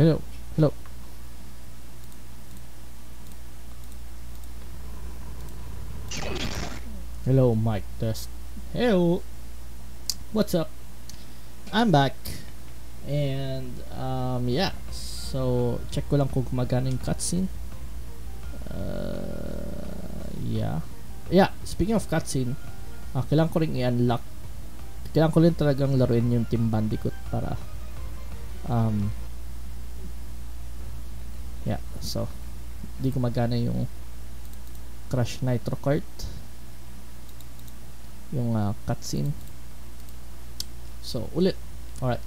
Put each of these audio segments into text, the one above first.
Hello. Hello. Hello, mic test. Hello. What's up? I'm back. And, um, yeah. So, check ko lang kung gumagana yung cutscene. Uh, yeah. Yeah, speaking of cutscene, uh, kailangan ko rin i-unlock. Kailangan ko rin talagang laruin yung Team Bandicoot para um, yeah, so di gumagana yung Crash Nitro Kart yung uh, cutscene. So ulit. Alright.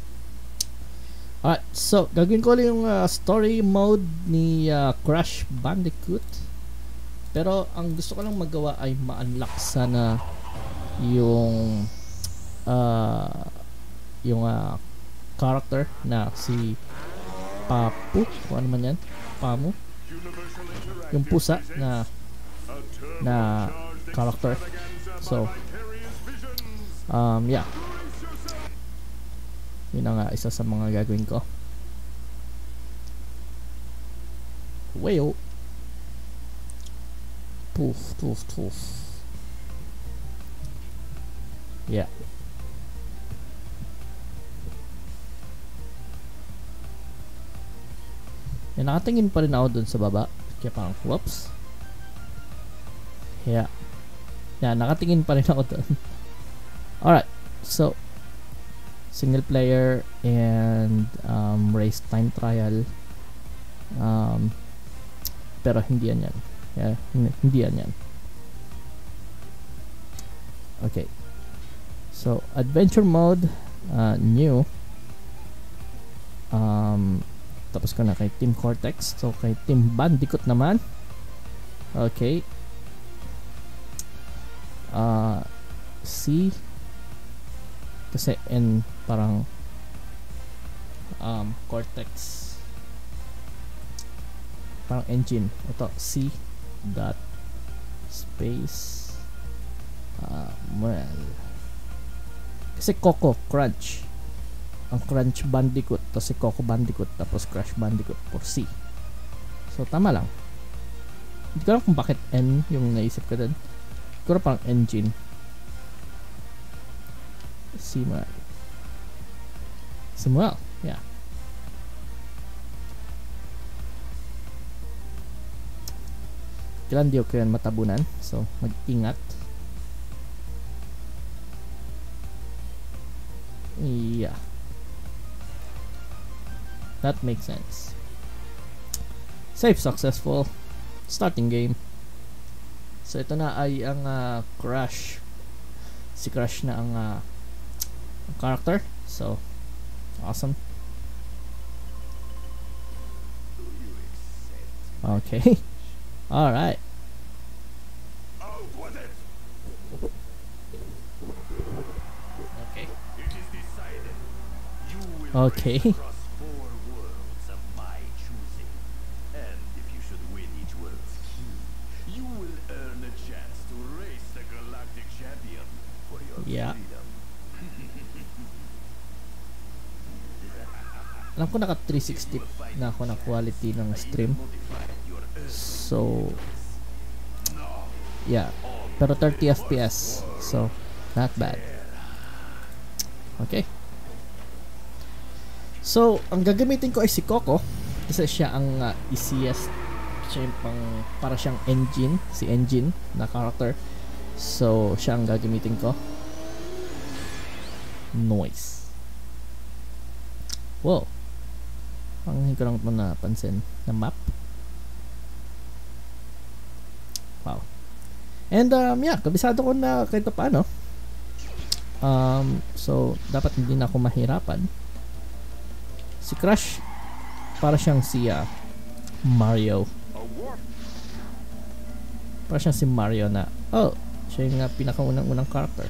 Alright so gagawin ko lang yung uh, story mode ni uh, Crash Bandicoot. Pero ang gusto ko lang magawa ay ma-unlock sana yung uh, yung uh, character na si Papu. Kung ano man yan. Pamu. Yung pusa na na character. So um yeah. Yun ang isa sa mga gagawin ko. Well poof poof poof. Yeah Yan, nakatingin pa rin ako dun sa baba. Kaya parang, whoops. Yeah. Yan, nakatingin pa rin ako dun. Alright. So, single player and um, race time trial. Um, pero hindi yan yan. Yeah, hindi yan yan. Okay. So, adventure mode, uh, new. Um, tapos ko na kay Team Cortex. So, kay Team Bandicoot naman. Okay. Uh, C kasi N parang um, cortex parang engine ito C dot space uh, well kasi Coco Crunch ang Crunch Bandicoot tapos si Coco Bandicoot tapos Crash Bandicoot for C. So tama lang. Hindi ko alam kung bakit N yung naisip ko dun. Siguro parang engine. Simuel Simuel yeah. Kailan di ko yan matabunan? So mag-ingat. Yeah that makes sense save successful starting game so ito na ay ang uh, crash si crash na ang uh, character so awesome okay All right. Out with it! Okay. It is decided. You will Okay. Alam ko naka 360 na ako na quality ng stream. So yeah. Pero 30 FPS. So not bad. Okay. So, ang gagamitin ko ay si Coco kasi siya ang uh, easiest siya yung pang para siyang engine, si engine na character. So, siya ang gagamitin ko. Noise. Wow. Ang hindi ko lang ito napansin na map. Wow. And um, yeah, kabisado ko na kahit pa paano. Um, so, dapat hindi na ako mahirapan. Si Crash, para siyang si ah, Mario. Para siyang si Mario na, oh, siya yung uh, pinakaunang-unang character.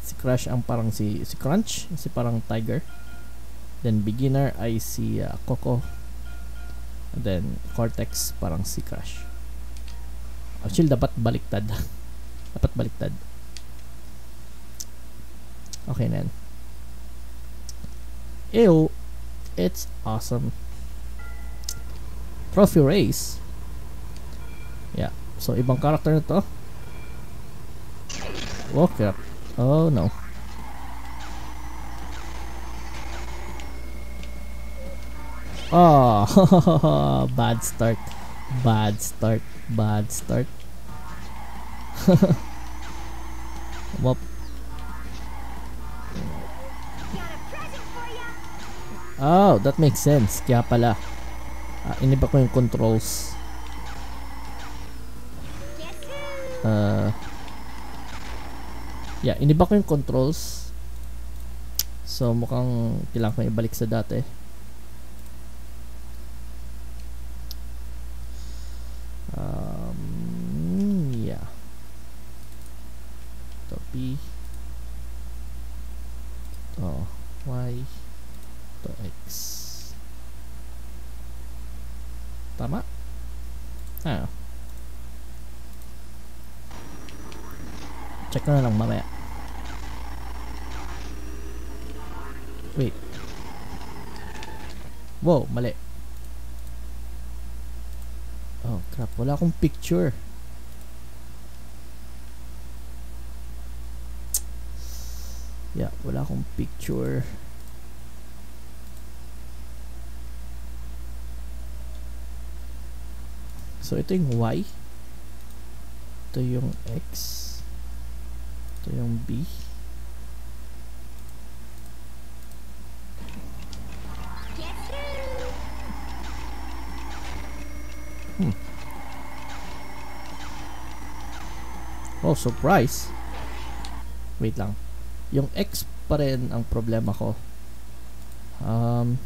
Si Crash ang parang si, si Crunch, si parang Tiger. Then beginner ay si ah, Coco. And then Cortex parang si Crash. Actually, dapat baliktad. dapat baliktad. Okay na yan. Ew, it's awesome. Trophy race. Yeah. So, ibang character na to. Oh, crap. Oh, no. Oh, bad start. Bad start. Bad start. Whoop. Oh, that makes sense. Kaya pala. Ah, iniba ko yung controls. Uh, yeah, iniba ko yung controls. So, mukhang kailangan ko ibalik sa dati. Um. To P. To Y. To X. Tama? Ah. Check na lang mamaya. Wait. Wow, mali. Oh, crap. Wala akong picture. Yeah, wala akong picture. So, ito yung Y. Ito yung X. Ito yung B. Oh, surprise. Wait lang. Yung X pa rin ang problema ko. Um,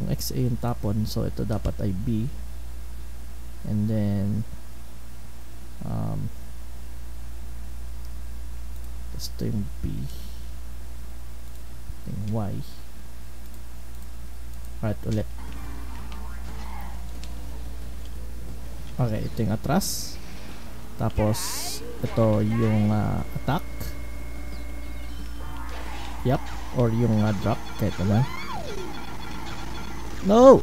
yung X ay yung tapon. So, ito dapat ay B. And then, um, Tapos ito yung B. Yung Y. Alright, ulit. Okay, ito yung atras. Tapos, ito yung ah, attack. Yup. Or yung ah, drop. Kahit naman. No!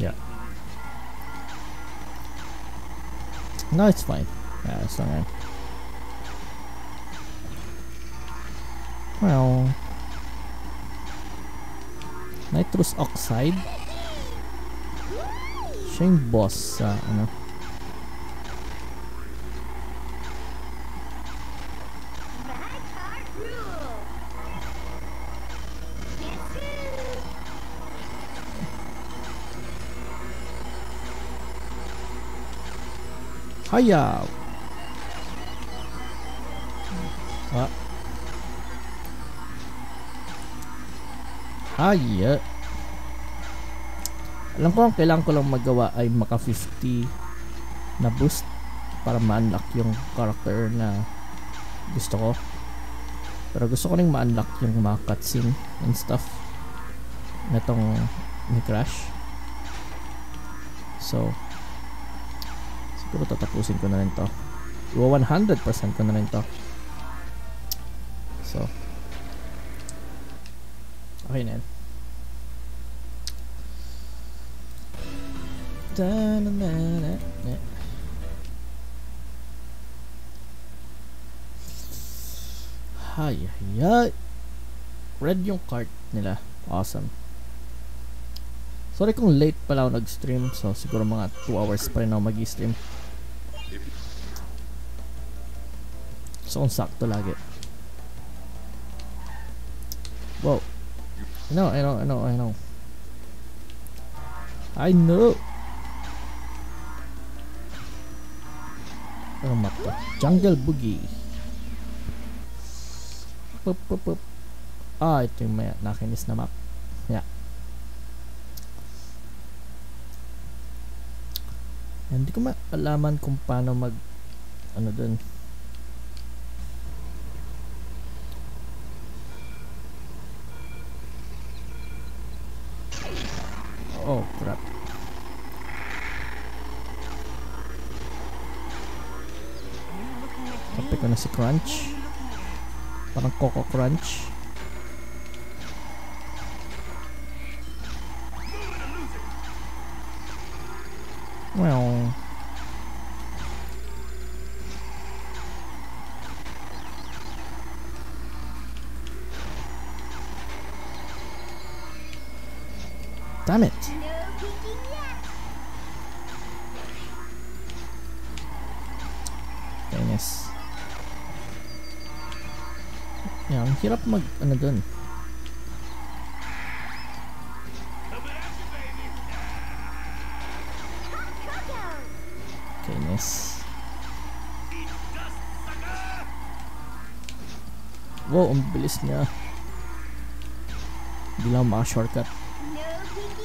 Yeah. No, it's fine. Yeah, it's alright. Well, nitrous oxide. Yung boss sa ano. Hayaw! Ah. Haya. Alam ko ang kailangan ko lang magawa ay maka 50 na boost para ma-unlock yung character na gusto ko. Pero gusto ko rin ma-unlock yung mga cutscene and stuff netong ni Crash. So, siguro tatapusin ko na rin to. Iwa 100% ko na rin to. So, okay na yan. Da-na-na-na-na. Hay, hay, Red yung cart nila. Awesome. Sorry kung late pala ako nag-stream. So, siguro mga 2 hours pa rin ako mag-stream. So, kung sakto lagi. Wow. I know, I know, I know, I know. I know. Ano map to? Jungle Boogie. Pup, pup, pup. Ah, ito yung may nakinis na map. Yeah. Hindi ko maalaman kung paano mag ano dun. Oh, crap. Kape ko na si Crunch. Parang Coco Crunch. Ano dun. Cocoa. Kainis. Wow, ang bilis niya. Hindi lang maka-shortcut. No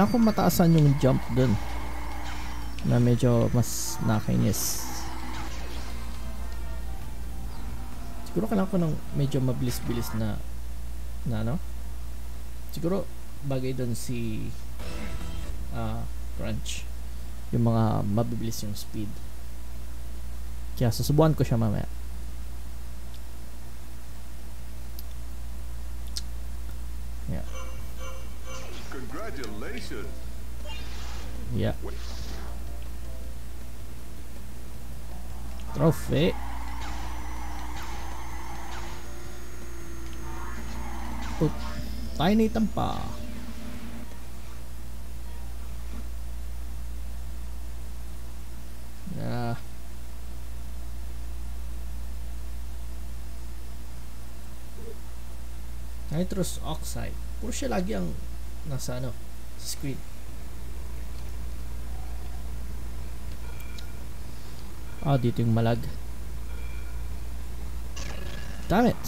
Kailangan ko mataasan yung jump dun. Na medyo mas nakainis. Siguro kailangan ko ng medyo mabilis-bilis na na ano? Siguro bagay doon si ah crunch. Yung mga mabibilis yung speed. Kaya susubukan ko siya mamaya. Trophy. Oop. Tiny Tampa. Yeah. Nitrous oxide. Puro siya lagi ang nasa ano, screen. Ah, dito yung malag. Damn it!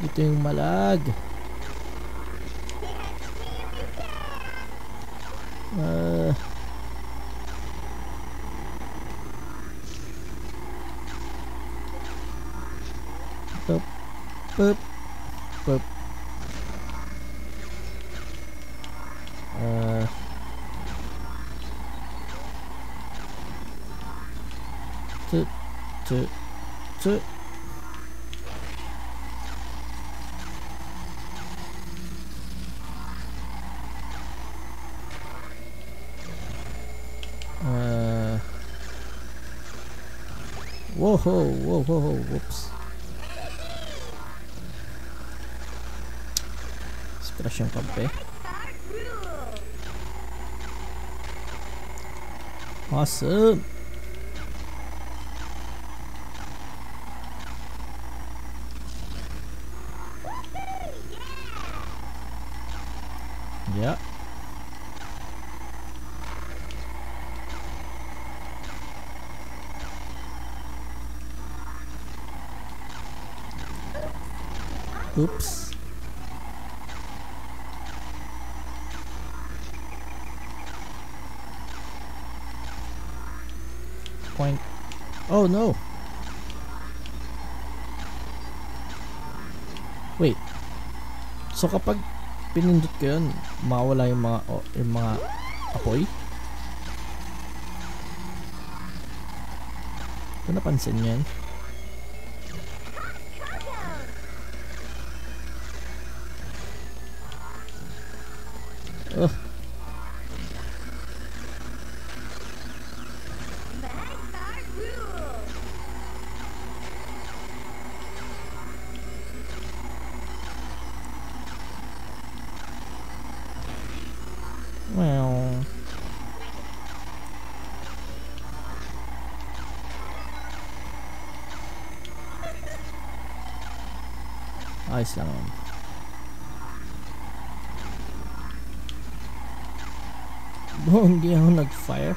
Dito yung malag. Uh, Boop. Boop. Boop. Uh, toot, toot, toot. Uh, whoa, whoa, whoa, whoa, whoa, whoops. Crash yung kampe. Awesome! Yeah. Oops. Point. Oh no. Wait. So kapag pinindot ko yun, mawala yung mga oh, yung mga apoy? Ito napansin niyo yan? Ugh. Magpie rule. Well. Ayos lang yun. Oh, hindi ako nag-fire.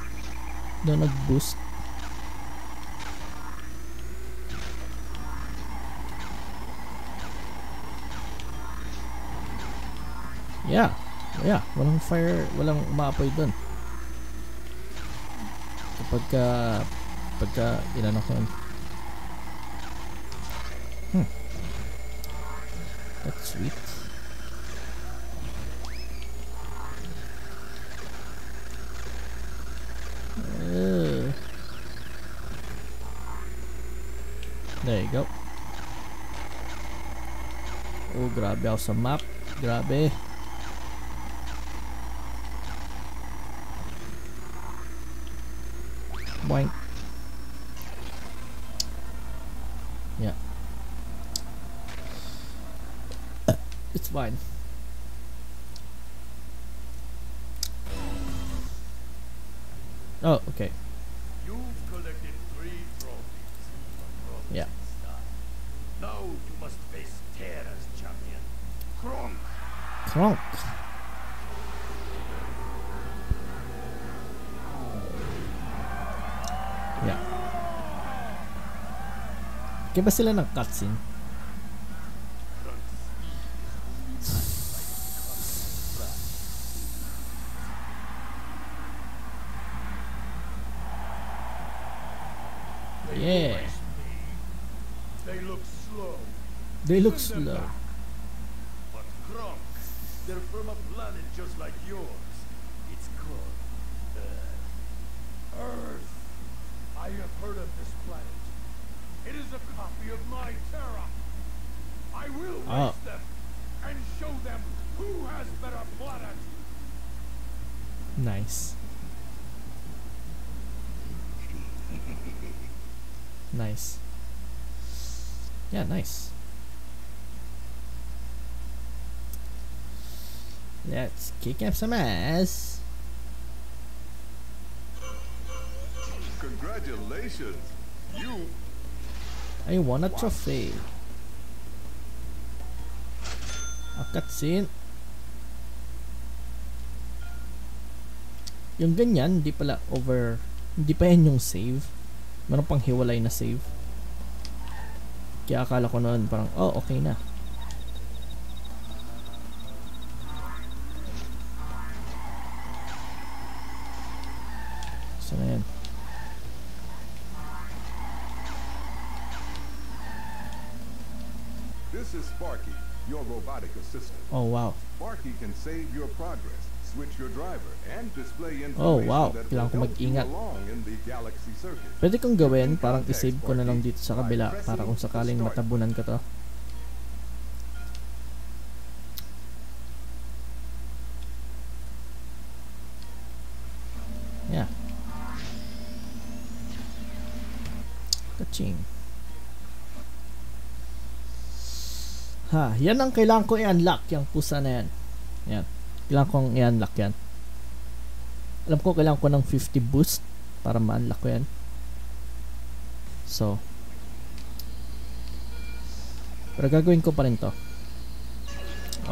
Hindi ako nag-boost. Yeah. Yeah, walang fire, umaapoy doon. Kapag ka, pagka inano ko. Hmm. That's sweet. Uh, there you go. Oh, grabe ako sa map. Grabe. It's fine. Oh, okay. You've collected three trophies. from Yeah. Now you must face Terra's champion, Kronk. Kronk. Yeah. Kaya ba sila ng cutscene? But they're from a planet just like yours. It's called uh, Earth. I have heard of this planet. It is a copy of my Terra. I will oh. them and show them who has better planet. Nice. nice. Yeah, nice. Let's kick up some ass. Congratulations! You I won a trophy. A cutscene. Yung ganyan, hindi pala over, hindi pa yan yung save. Meron pang hiwalay na save. Kaya akala ko noon parang, oh, okay na. Oh, wow. Sparky can save your progress, switch your driver, and display information Oh, wow. that Kailangan ko mag-ingat. along in the galaxy circuit. Pwede kong gawin, parang isave ko na lang dito sa kabila para kung sakaling matabunan ko to. Ha, yan ang kailangan ko i-unlock, yung pusa na yan. Yan. Kailangan kong i-unlock yan. Alam ko kailangan ko ng 50 boost para ma-unlock ko yan. So, pero gagawin ko pa rin to.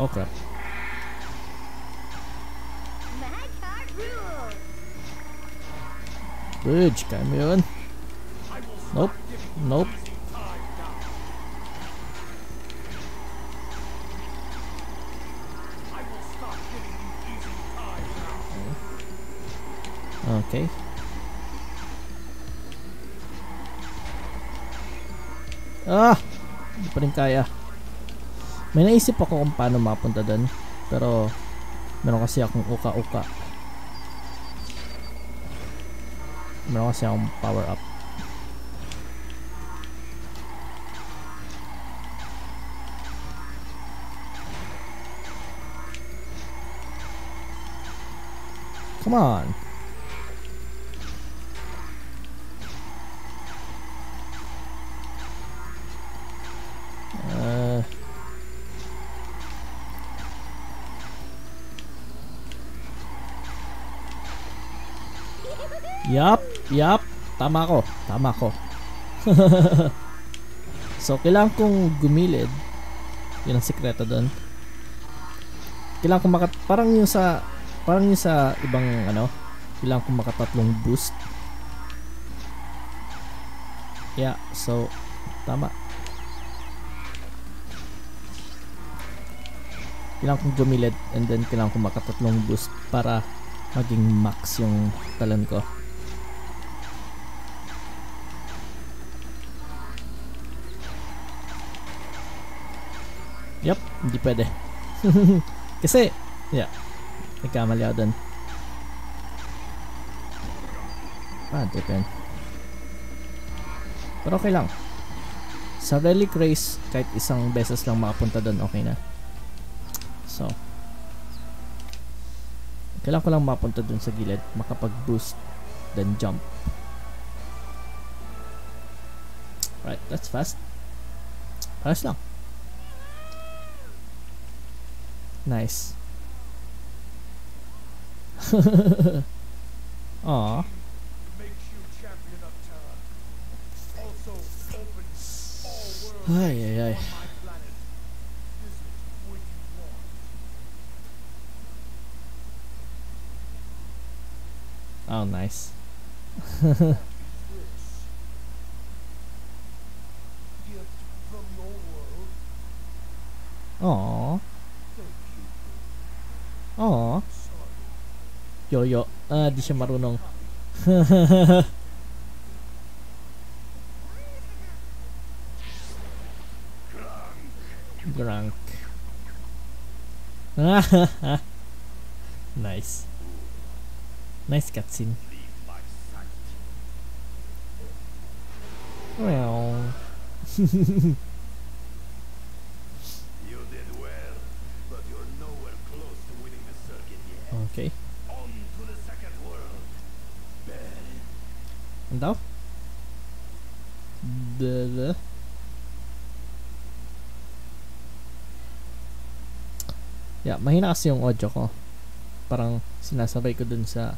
Oh crap. Bridge, kaya mo yun? Nope. Nope. Okay. Ah! Hindi pa rin kaya. May naisip ako kung paano mapunta doon. Pero, meron kasi akong uka-uka. Meron kasi akong power up. Come on. Yup, yup. Tama ko. Tama ko. so, kailangan kong gumilid. Yun ang sekreto doon. Kailangan kong makat... Parang yung sa... Parang yung sa ibang ano. Kailangan kong makatatlong boost. Yeah, so... Tama. Kailangan kong gumilid and then kailangan kong makatatlong boost para maging max yung talon ko. Pwede. Kasi, yeah, nagkamali ako dun. Ah, depend. Pero okay lang. Sa relic race, kahit isang beses lang makapunta doon, okay na. So, kailangan ko lang mapunta dun sa gilid, makapag-boost, then jump. Right, that's fast. Fast lang. Nice. Aw. makes you champion of terror. Also opens all worlds Ay, ay, ay. on my planet. Visit when you want. Oh, nice. This gift from your world. Aw. Thank you. Aw. Sorry. Yoyo. Ah, di siya marunong. Grunk. nice. Nice cutscene. leave my sight. Well. You did well, but you're nowhere close to winning the circuit yet. okay. On to the Ano daw? Dala. Yeah, mahina kasi yung audio ko. Parang sinasabay ko dun sa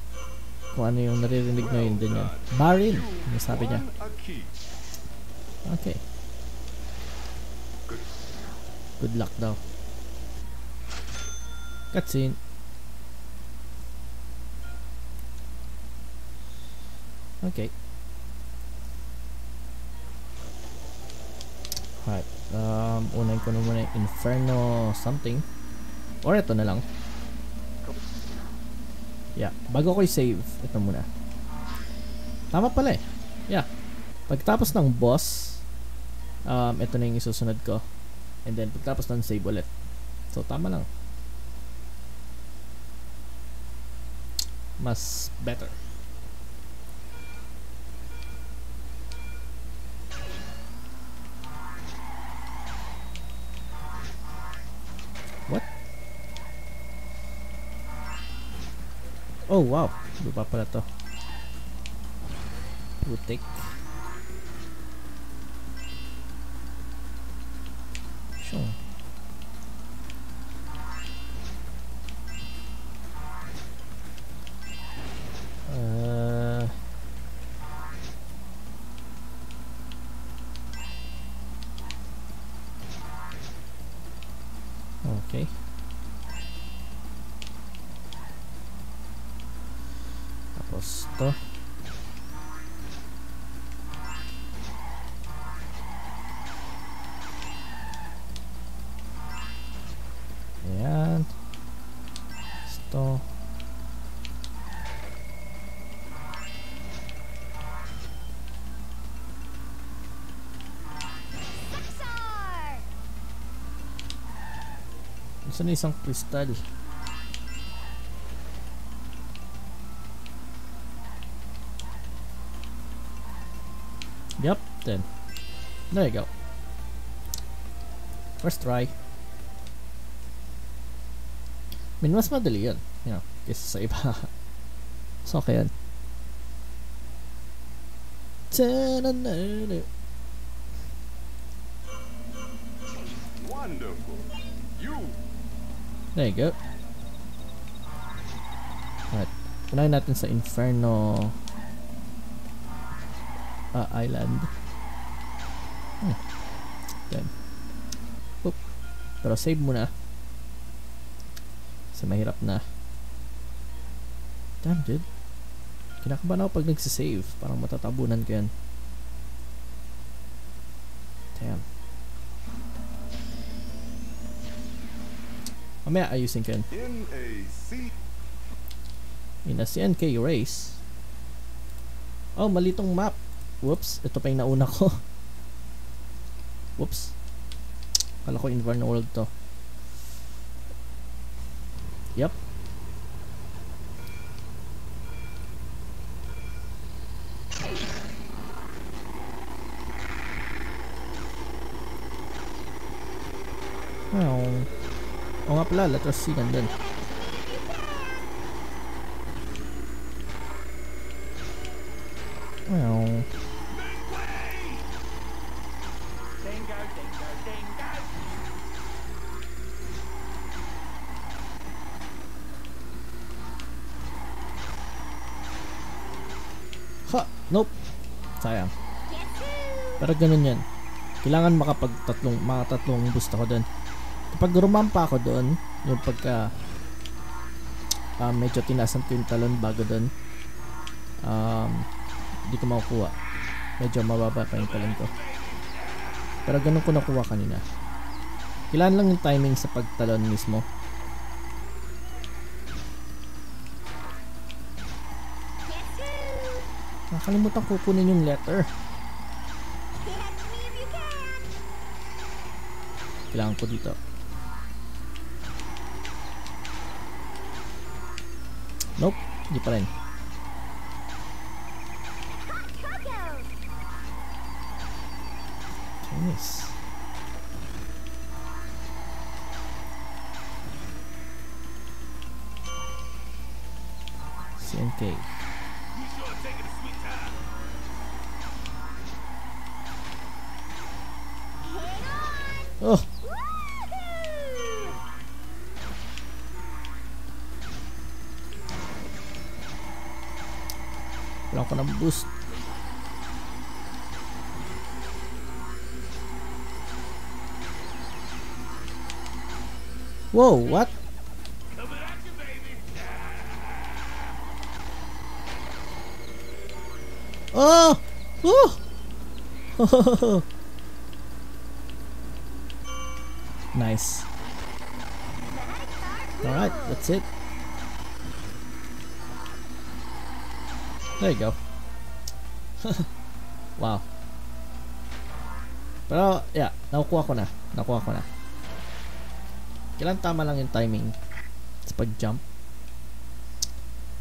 kung ano yung naririnig nyo din yan. Marin, ano sabi niya. Okay. Good luck daw. Cutscene. Okay. Alright. Um, unahin ko na muna yung Inferno something. Or ito na lang. Yeah. Bago ko i-save, ito muna. Tama pala eh. Yeah. Pagtapos ng boss, um, ito na yung isusunod ko. And then, pagtapos ng save ulit. So, tama lang. Mas better. Oh, wow. Iba pa pala to. Na isang crystal. Yep, then. There you go. First try. I mean, mas madali yan. You know, kaysa sa iba. so, okay. Ta-da-da-da. Wonderful. There you go. Alright. Unahin natin sa Inferno ah, Island. Hmm. Yan. Oop. Pero save muna. Kasi mahirap na. Damn, dude. Kinakabahan ako pag nagsisave. Parang matatabunan ko yan. Damn. Mamaya ayusin ko yan. in a CNK race. Oh, malitong map. Whoops, ito pa yung nauna ko. Whoops. Kala ko Inferno World to. Yep. Oh. Oo nga pala, letter C nandun. Well, ha! Nope! Sayang. Pero ganun yan. Kailangan makapag tatlong, mga tatlong boost ako doon. Kapag rumampa ako doon, yung pagka um, medyo tinasan ko yung talon bago doon, um, hindi ko makukuha. Medyo mababa pa yung talon ko. Pero ganun ko nakuha kanina. Kailangan lang yung timing sa pagtalon mismo. Nakalimutan ko kunin yung letter. Kailangan ko dito. Nope, hindi pa rin. Boost. Whoa, what? Oh! Oh! nice. Alright, that's it. There you go. wow. Pero, yeah, nakukuha ko na. Nakuha ko na. Kailan tama lang yung timing sa pag-jump.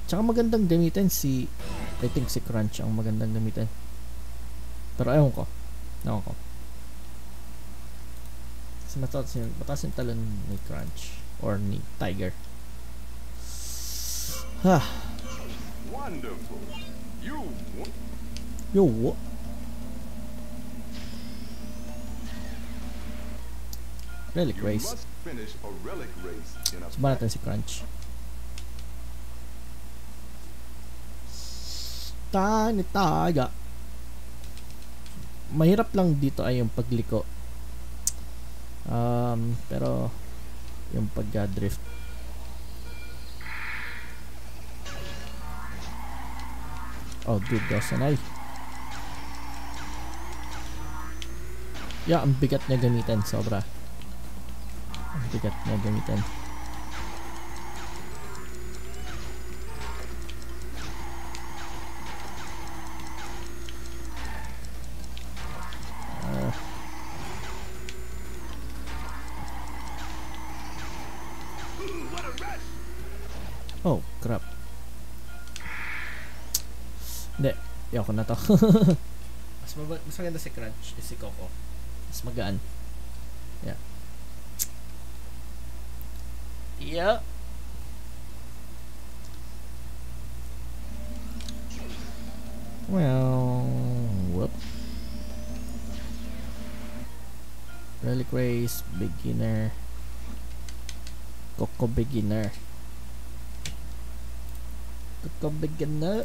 Tsaka magandang gamitin si I think si Crunch ang magandang gamitin. Pero ewan ko. Ewan ko. Kasi mataas yung, mataas yung talon ni Crunch or ni Tiger. Ha. Wonderful. You. Yo, what? Relic race. must finish a relic race in a Subukan natin si Crunch. Tani taga. Mahirap lang dito ay yung pagliko. Um, pero yung pag-drift. Oh, dude, dosan ay. Yeah, ang bigat niya gamitin, sobra. Ang bigat niya gamitin. Ah. Oh, crap. Hindi, ayoko na to. mas, mas maganda si Crunch, eh, si Coco. Mas magaan. Yeah. Yeah. Well, whoop. Relic race, beginner. Coco beginner. Coco beginner.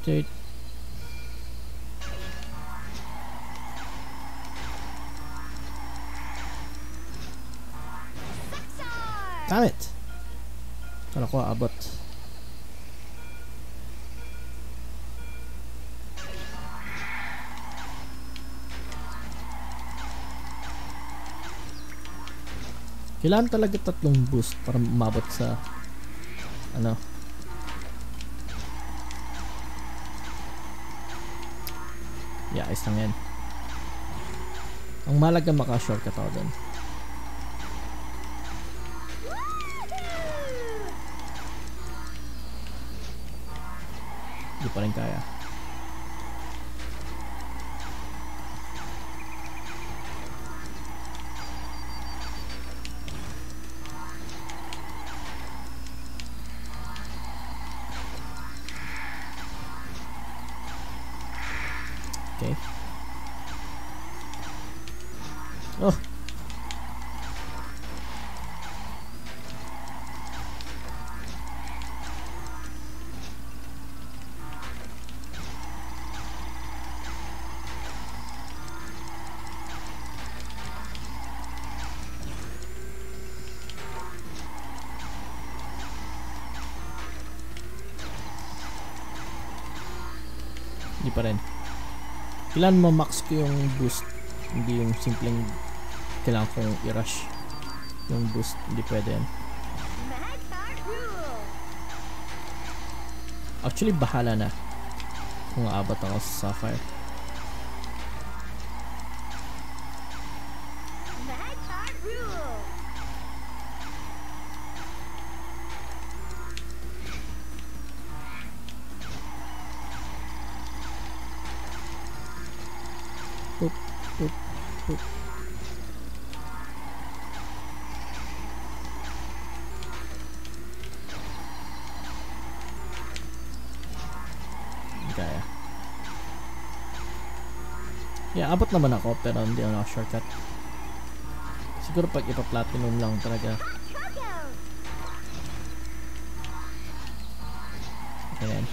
Dude. Damn it! Kala ko abot. Kailangan talaga tatlong boost para umabot sa ano Ayos lang yan. Ang malaga maka-shortcut ako. Woohoo! Hindi pa rin kaya. Kailangan ma-max ko yung boost. Hindi yung simpleng kailangan kong i-rush yung boost. Hindi pwede yan. Actually, bahala na kung aabot ako sa Sapphire. boop, boop, boop. Hindi. Yeah, abot naman ako pero hindi ako shortcut. Siguro pag ipa-platinum lang talaga. Ayan.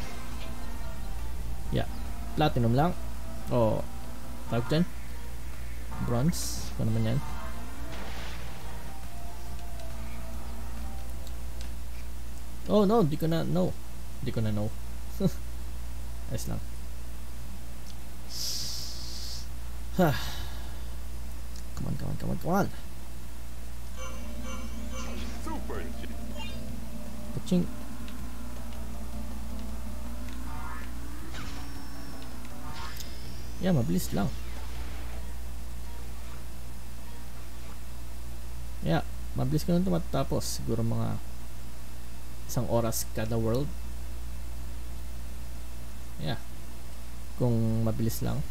Yeah. Platinum lang. Oh, tawag dyan? Bronze. Ano naman yan? Oh no, di ko na no. Di ko na no. Ayos lang. Ha. come on, come on, come on, come on. Super Kaching. Yeah, mabilis lang. Yeah, mabilis ko ito matatapos. Siguro mga isang oras kada world. Yeah. Kung mabilis lang.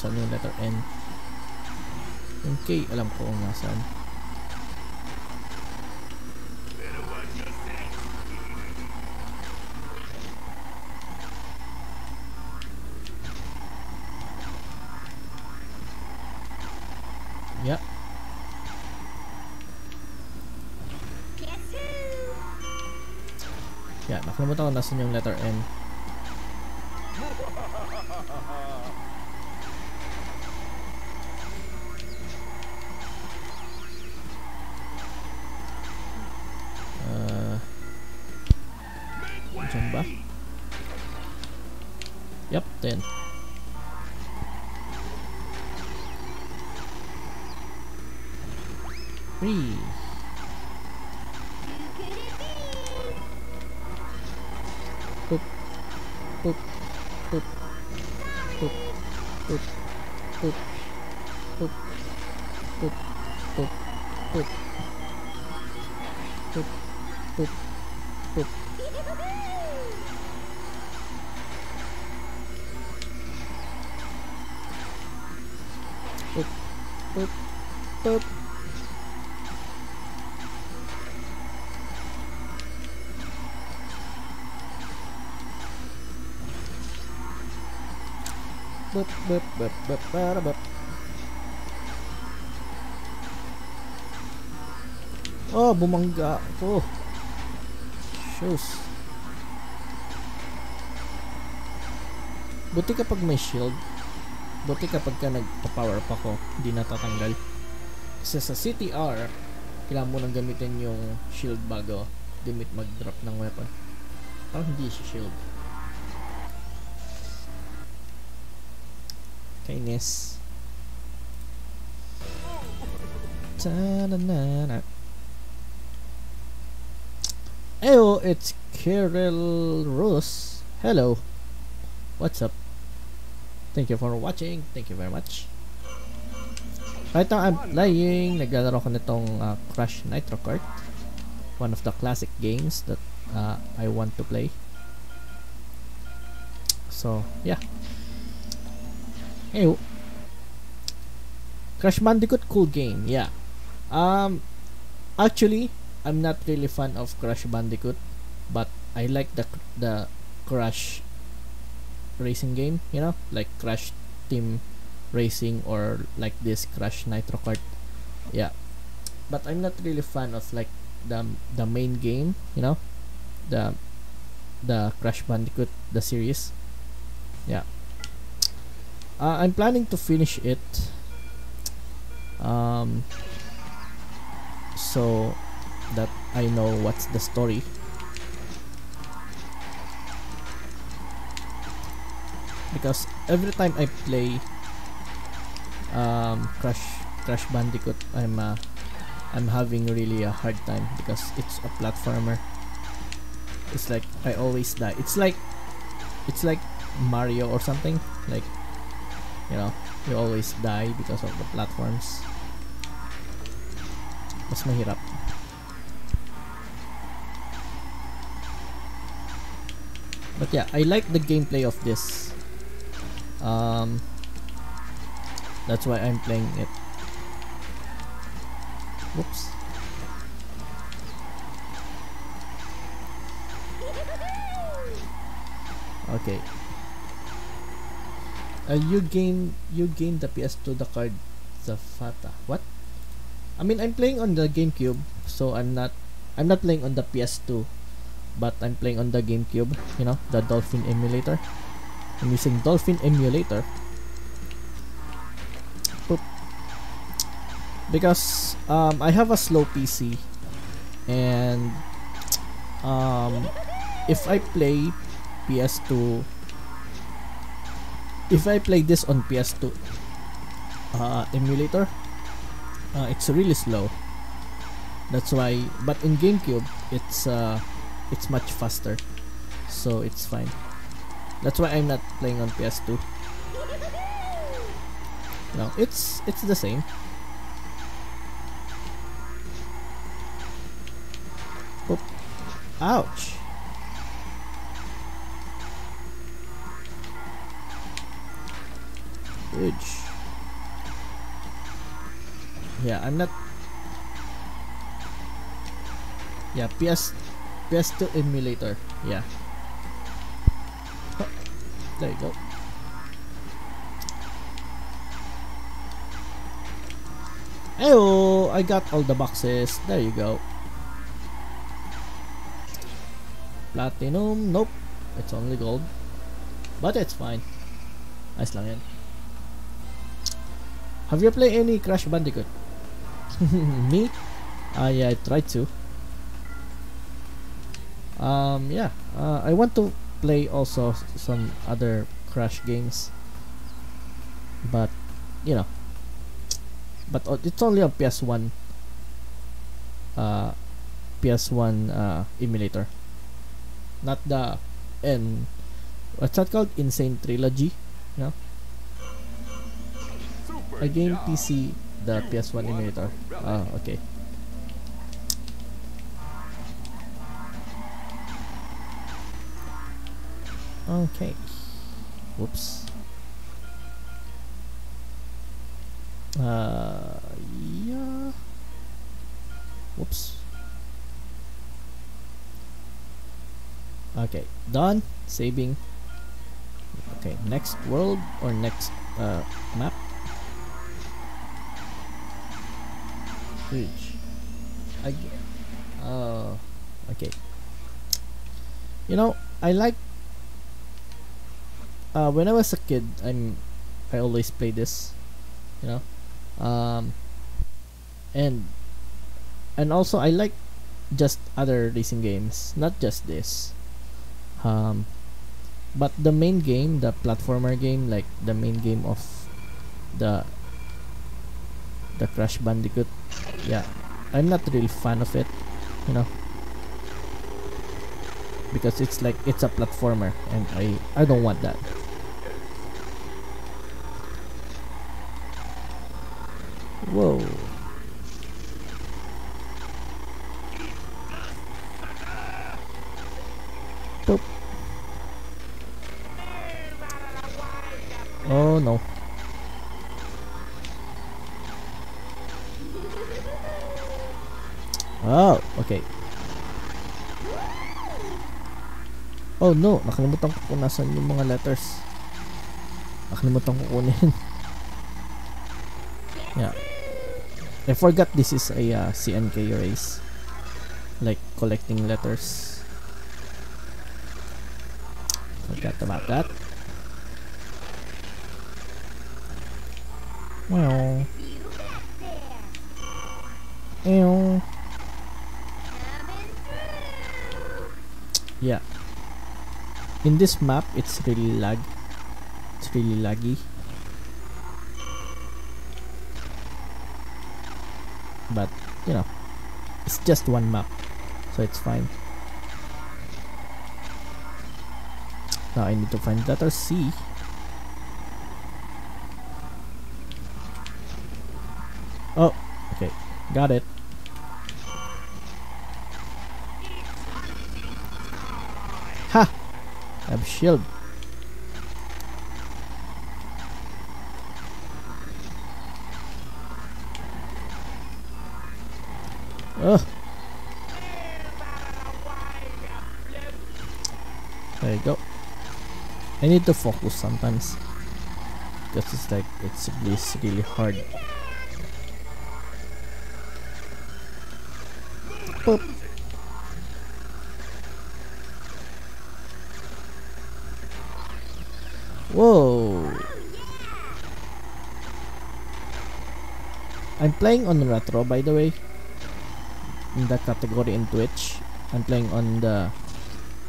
Pumunta ako sa yung letter N. Yung K, alam ko kung nasaan. Yeah. Yeah, nakalimutan ko nasan yung letter N. Oh, bumangga ako. Shoes. Buti kapag may shield. Buti kapag ka nagpa-power up ako, hindi natatanggal. Kasi sa CTR, kailangan mo nang gamitin yung shield bago dimit mag-drop ng weapon. Parang hindi siya shield. Kainis. Ta-na-na-na. Eyo, it's Kirill Rus. Hello. What's up? Thank you for watching. Thank you very much. Right now, I'm playing. Naglalaro ko nitong uh, Crash Nitro Kart. One of the classic games that uh, I want to play. So, yeah. Eyo. Crash Bandicoot, cool game. Yeah. Um, actually, I'm not really fan of Crash Bandicoot, but I like the the Crash racing game, you know, like Crash Team Racing or like this Crash Nitro Kart. Yeah. But I'm not really fan of like the the main game, you know, the the Crash Bandicoot the series. Yeah. Uh, I'm planning to finish it. Um so that I know what's the story. Because every time I play um, Crash Crash Bandicoot, I'm uh, I'm having really a hard time because it's a platformer. It's like I always die. It's like it's like Mario or something. Like you know, you always die because of the platforms. Mas mahirap. But yeah, I like the gameplay of this. Um, that's why I'm playing it. Whoops. Okay. Uh, you gain you gain the PS2 the card Zafata. What? I mean I'm playing on the GameCube, so I'm not I'm not playing on the PS2, but I'm playing on the GameCube, you know, the Dolphin emulator. I'm using Dolphin emulator. Boop. Because um, I have a slow PC and um, if I play PS2 if I play this on PS2 uh, emulator uh, it's really slow that's why but in GameCube it's uh, it's much faster so it's fine that's why I'm not playing on PS2 no it's it's the same Oop. ouch Edge. Yeah, I'm not. Yeah, PS PS2 emulator. Yeah. There you go. Ayo, I got all the boxes. There you go. Platinum, nope. It's only gold. But it's fine. Nice lang yan. Have you played any Crash Bandicoot? Me? Uh, yeah, I tried to. Um, yeah, uh, I want to play also some other Crash games. But, you know. But o- it's only on PS1. Uh, PS1 uh, emulator. Not the N. What's that called? Insane Trilogy. You know? I game. PC the You PS1 emulator. a. Oh, okay. Okay. Whoops. Uh, yeah. Whoops. Okay, done. Saving. Okay, next world or next uh, map. I. g- Oh, okay. You know, I like. Uh, when I was a kid, I'm. I always play this. You know, um, and and also I like just other racing games, not just this. Um, but the main game, the platformer game, like the main game of the the Crash Bandicoot, yeah, I'm not really fan of it, you know, because it's like it's a platformer, and I I don't want that. Whoa. Boop. Oh no. Oh, okay. Oh no, nakalimutan ko kung nasan yung mga letters. Nakalimutan ko kunin. I forgot this is a uh, CNK race. Like collecting letters. Forgot about that. Well. Ew. Yeah. In this map, it's really lag. It's really laggy. But, you know, it's just one map. So it's fine. Now I need to find letter C. Oh, okay. Got it. Ha! I have shield. Ugh. There you go. I need to focus sometimes. Because it's like, it's, really hard. Boop. Whoa. I'm playing on retro by the way. In that category in Twitch. I'm playing on the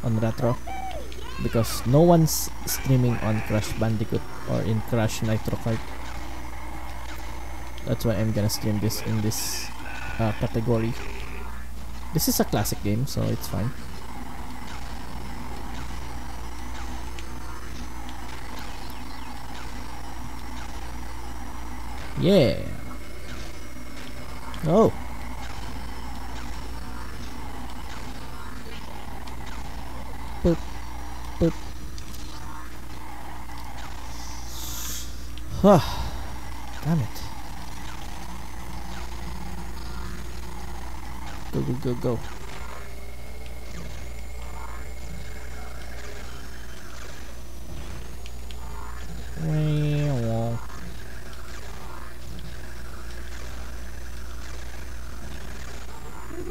on retro because no one's streaming on Crash Bandicoot or in Crash Nitro Kart. That's why I'm gonna stream this in this uh, category. This is a classic game, so it's fine. Yeah. Oh. Boop. Boop. Ah. Damn it. Go.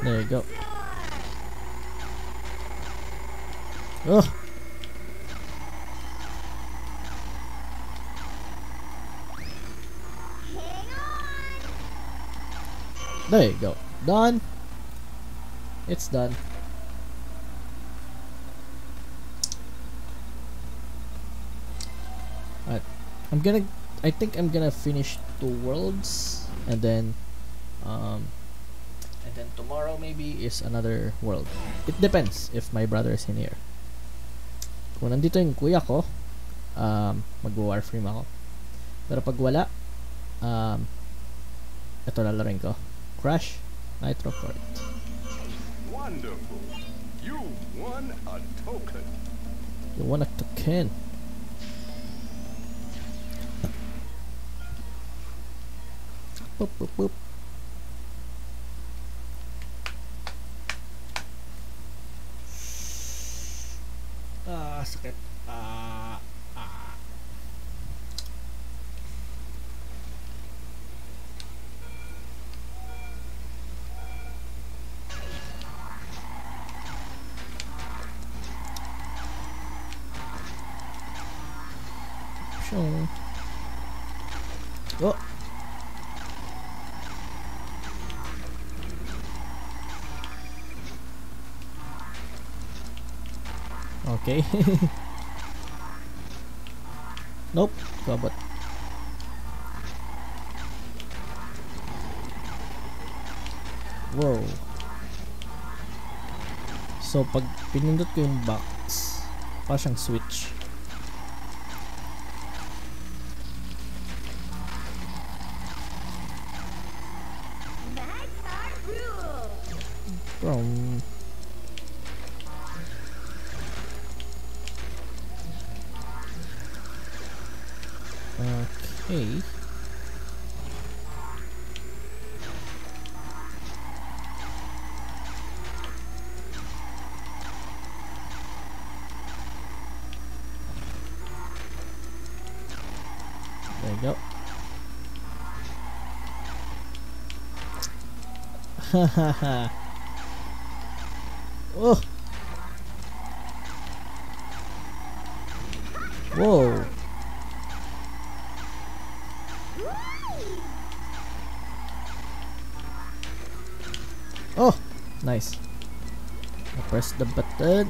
There you go. Ugh. There you go. Done. It's done. Alright. I'm gonna I think I'm gonna finish two worlds and then um and then tomorrow maybe is another world. It depends if my brother is in here. Kung nandito yung kuya ko, um, mag-warframe ako. Pero pag wala, um, ito lalarin ko. Crash Nitro Kart. Wonderful. You won a token. You won a token? Boop, boop, boop. Okay. nope. Kabot. Wow. So, pag pinindot ko yung box, pa siyang switch. Oh. Whoa. Oh, nice. I press the button.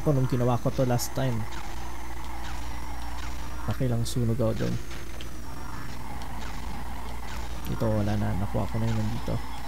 Alam ko nung ginawa ko to last time. Nakilang sunog ako dun. Ito wala na. Nakuha ko na yun nandito.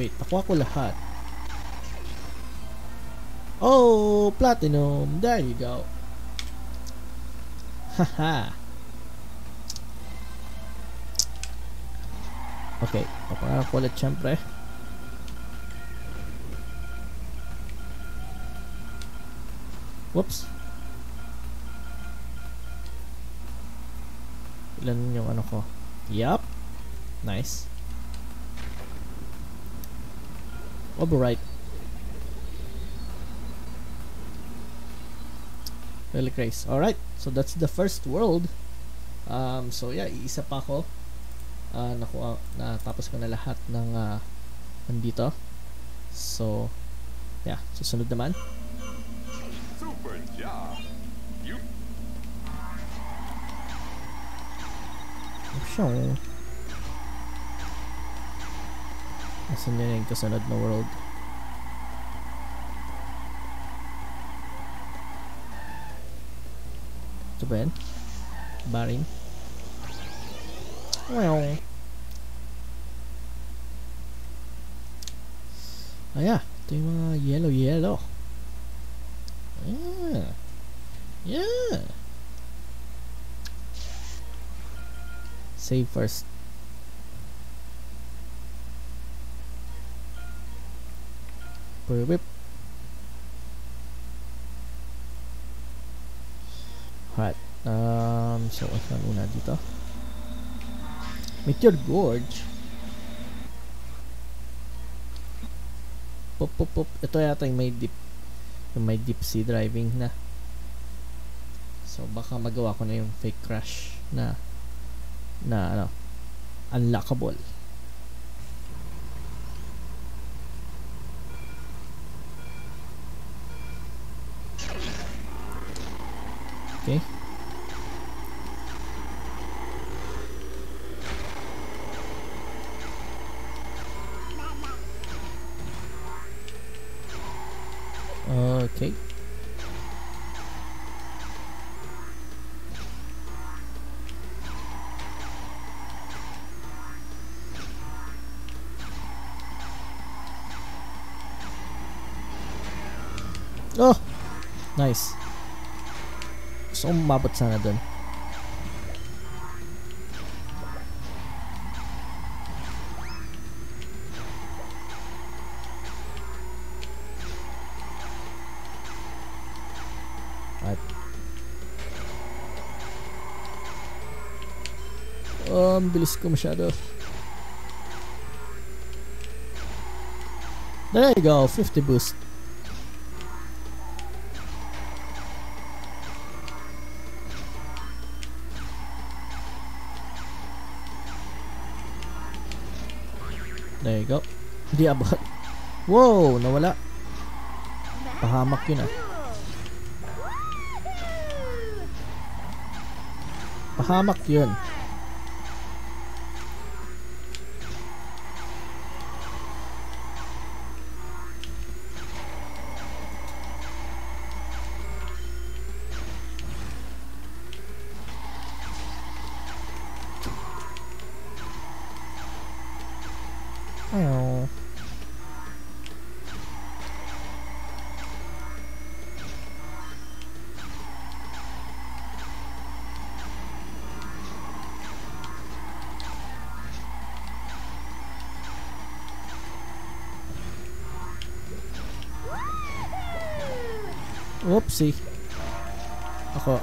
Wait, nakuha ko lahat. Oh, platinum. There you go. Haha. Okay, papangarap ko ulit syempre. Whoops. Ilan yung ano ko? Yup. Nice. Override. Relic race. Alright. So that's the first world. Um, so yeah, isa pa ako. Uh, nakuha, na tapos ko na lahat ng uh, nandito. So, yeah. Susunod naman. Super job. You Option. Nasaan na yung kasunod na world? Ito ba yan? Baring? Well. Ah, Aya, ito yung mga yellow yellow. Yeah. Yeah. Save first. Whip. Alright. Um, so, saan una dito? Meteor Gorge. Pop, pop, pop. Ito yata yung may deep yung may deep sea driving na. So, baka magawa ko na yung fake crash na na ano unlockable. Kong umabot sana dun. At Oh, bilis ko masyado. There you go, 50 boost. Hindi abot. Wow, nawala. Pahamak yun ah. Pahamak yun.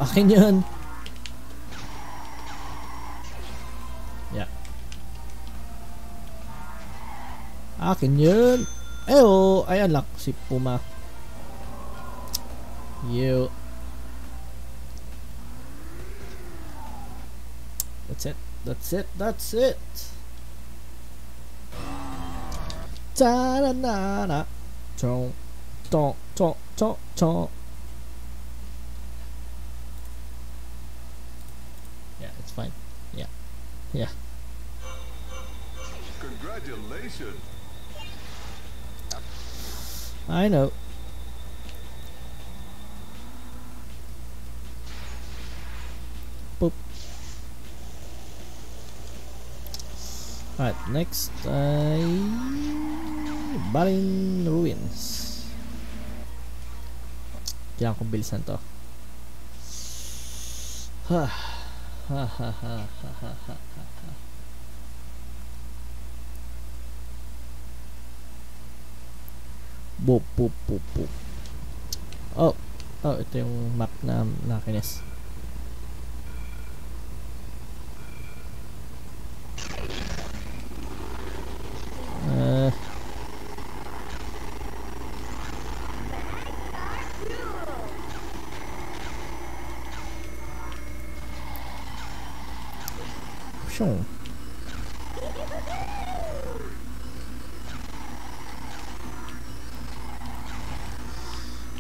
Akin yun. Yeah. Akin yun. Eh oh, ay unlock si Puma. You. That's it. That's it. That's it. Ta-da-da-da. Chong, chong, chong, chong, chong. I know. Boop. Alright, next ay Barin Ruins. Kailangan kong bilisan to. Ha. Ha ha ha ha ha ha ha. ha. Boop, boop, boop, boop. Oh, oh, ito yung map na nakinis. Uh, Sure.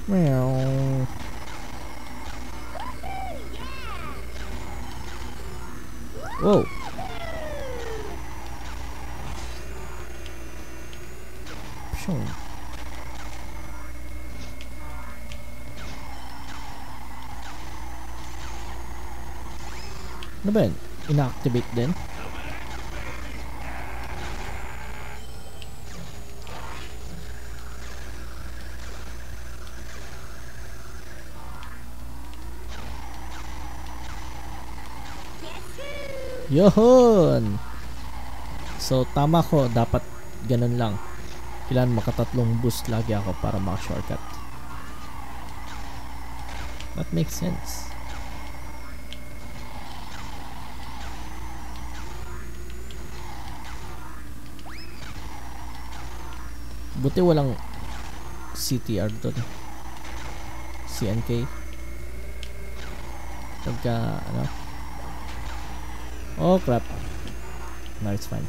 Meow. Whoa. Sure. Ano ba yun? Inactivate din? Yohon! So, tama ko. Dapat ganun lang. Kailangan makatatlong boost lagi ako para maka-shortcut. That makes sense. Buti walang CTR doon. CNK. Pagka, ano, Oh crap. No, it's fine.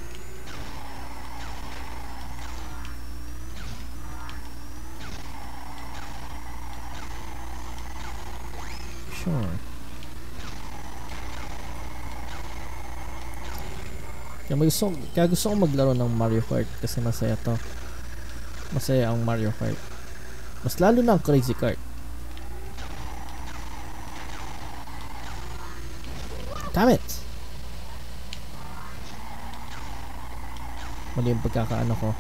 Sure. Kaya, gusto, kaya gusto ko maglaro ng Mario Kart kasi masaya to. Masaya ang Mario Kart. Mas lalo na ang Crazy Kart. Damn it! Mali yung pagkakaano ko.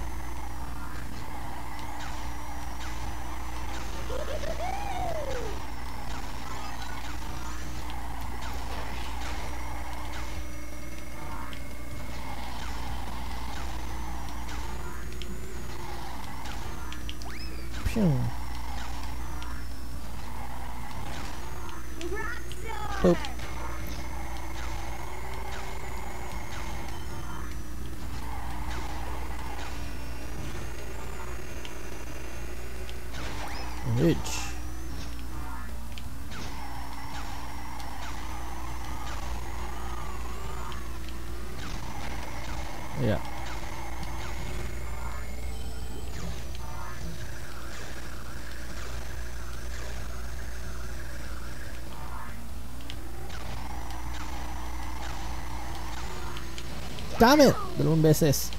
Damn it! Dalawang beses.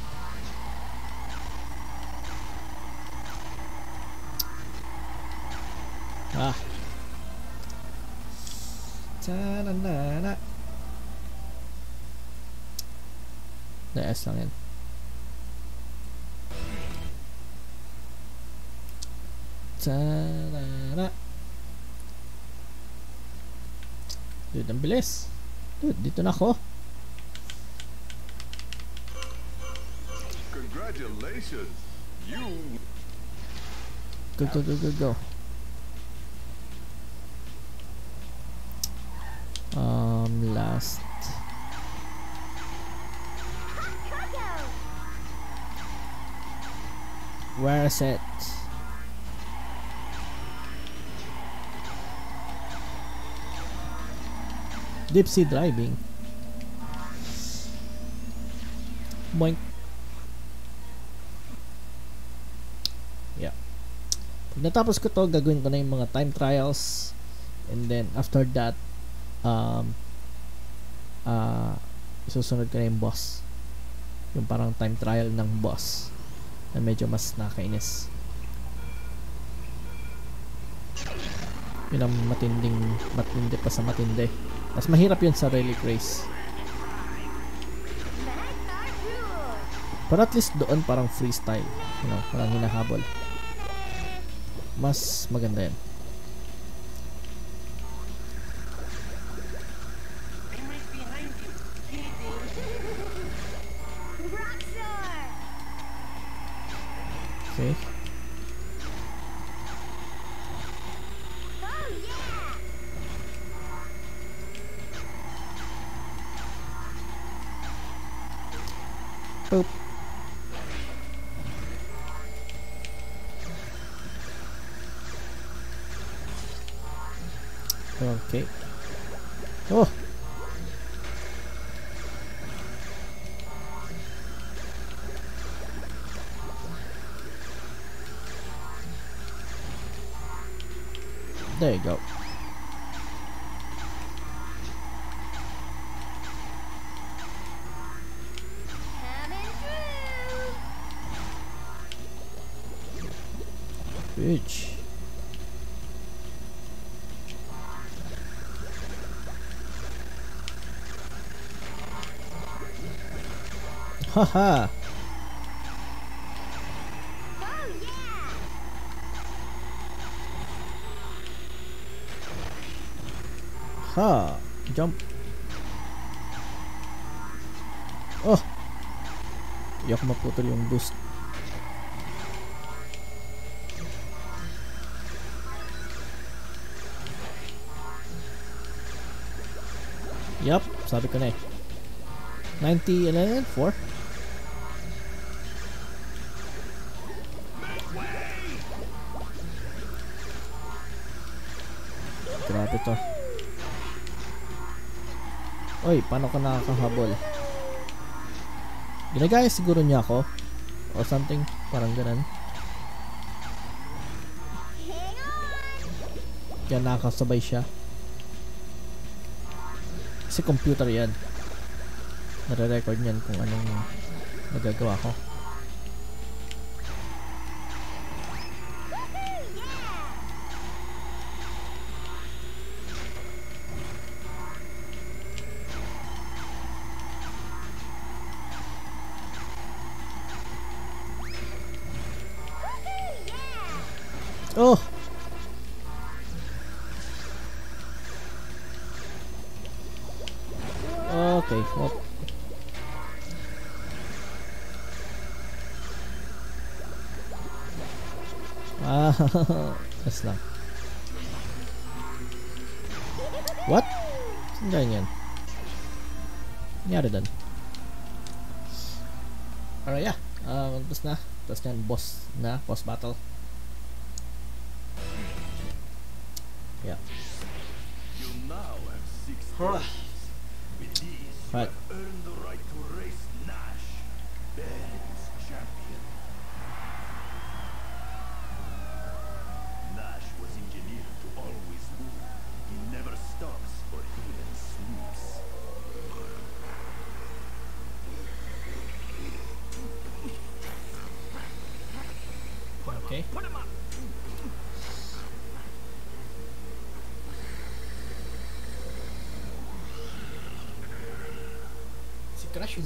Ah. Lang yan. Ta-da-da. Dude, ang bilis. Dude, dito na ako. Congratulations. You Go go go go go. Um, last. Where is it? Deep sea driving. Boink. Pag natapos ko to, gagawin ko na yung mga time trials. And then, after that, um, ah, isusunod ko na yung boss. Yung parang time trial ng boss na medyo mas nakainis. Yun ang matinding, matindi pa sa matindi. Mas mahirap yun sa Relic Race. Pero at least doon parang freestyle. You know, parang hinahabol. Mas maganda yan. Haha. Ha. Jump. Oh. Iyak maputol yung boost. Yup, sabi ko na eh. 90, ano yan? 4? Oy, paano ka nakakahabol? Ginagaya siguro niya ako. O something, parang ganun. Kaya nakakasabay siya. Kasi computer yan. Nare-record niyan kung anong nagagawa ko. Oh! Okay, well. Ah, lang. What? Saan galing yan? Nangyari doon? Alright, yeah. Um, tapos na. Tapos yung boss na, boss battle.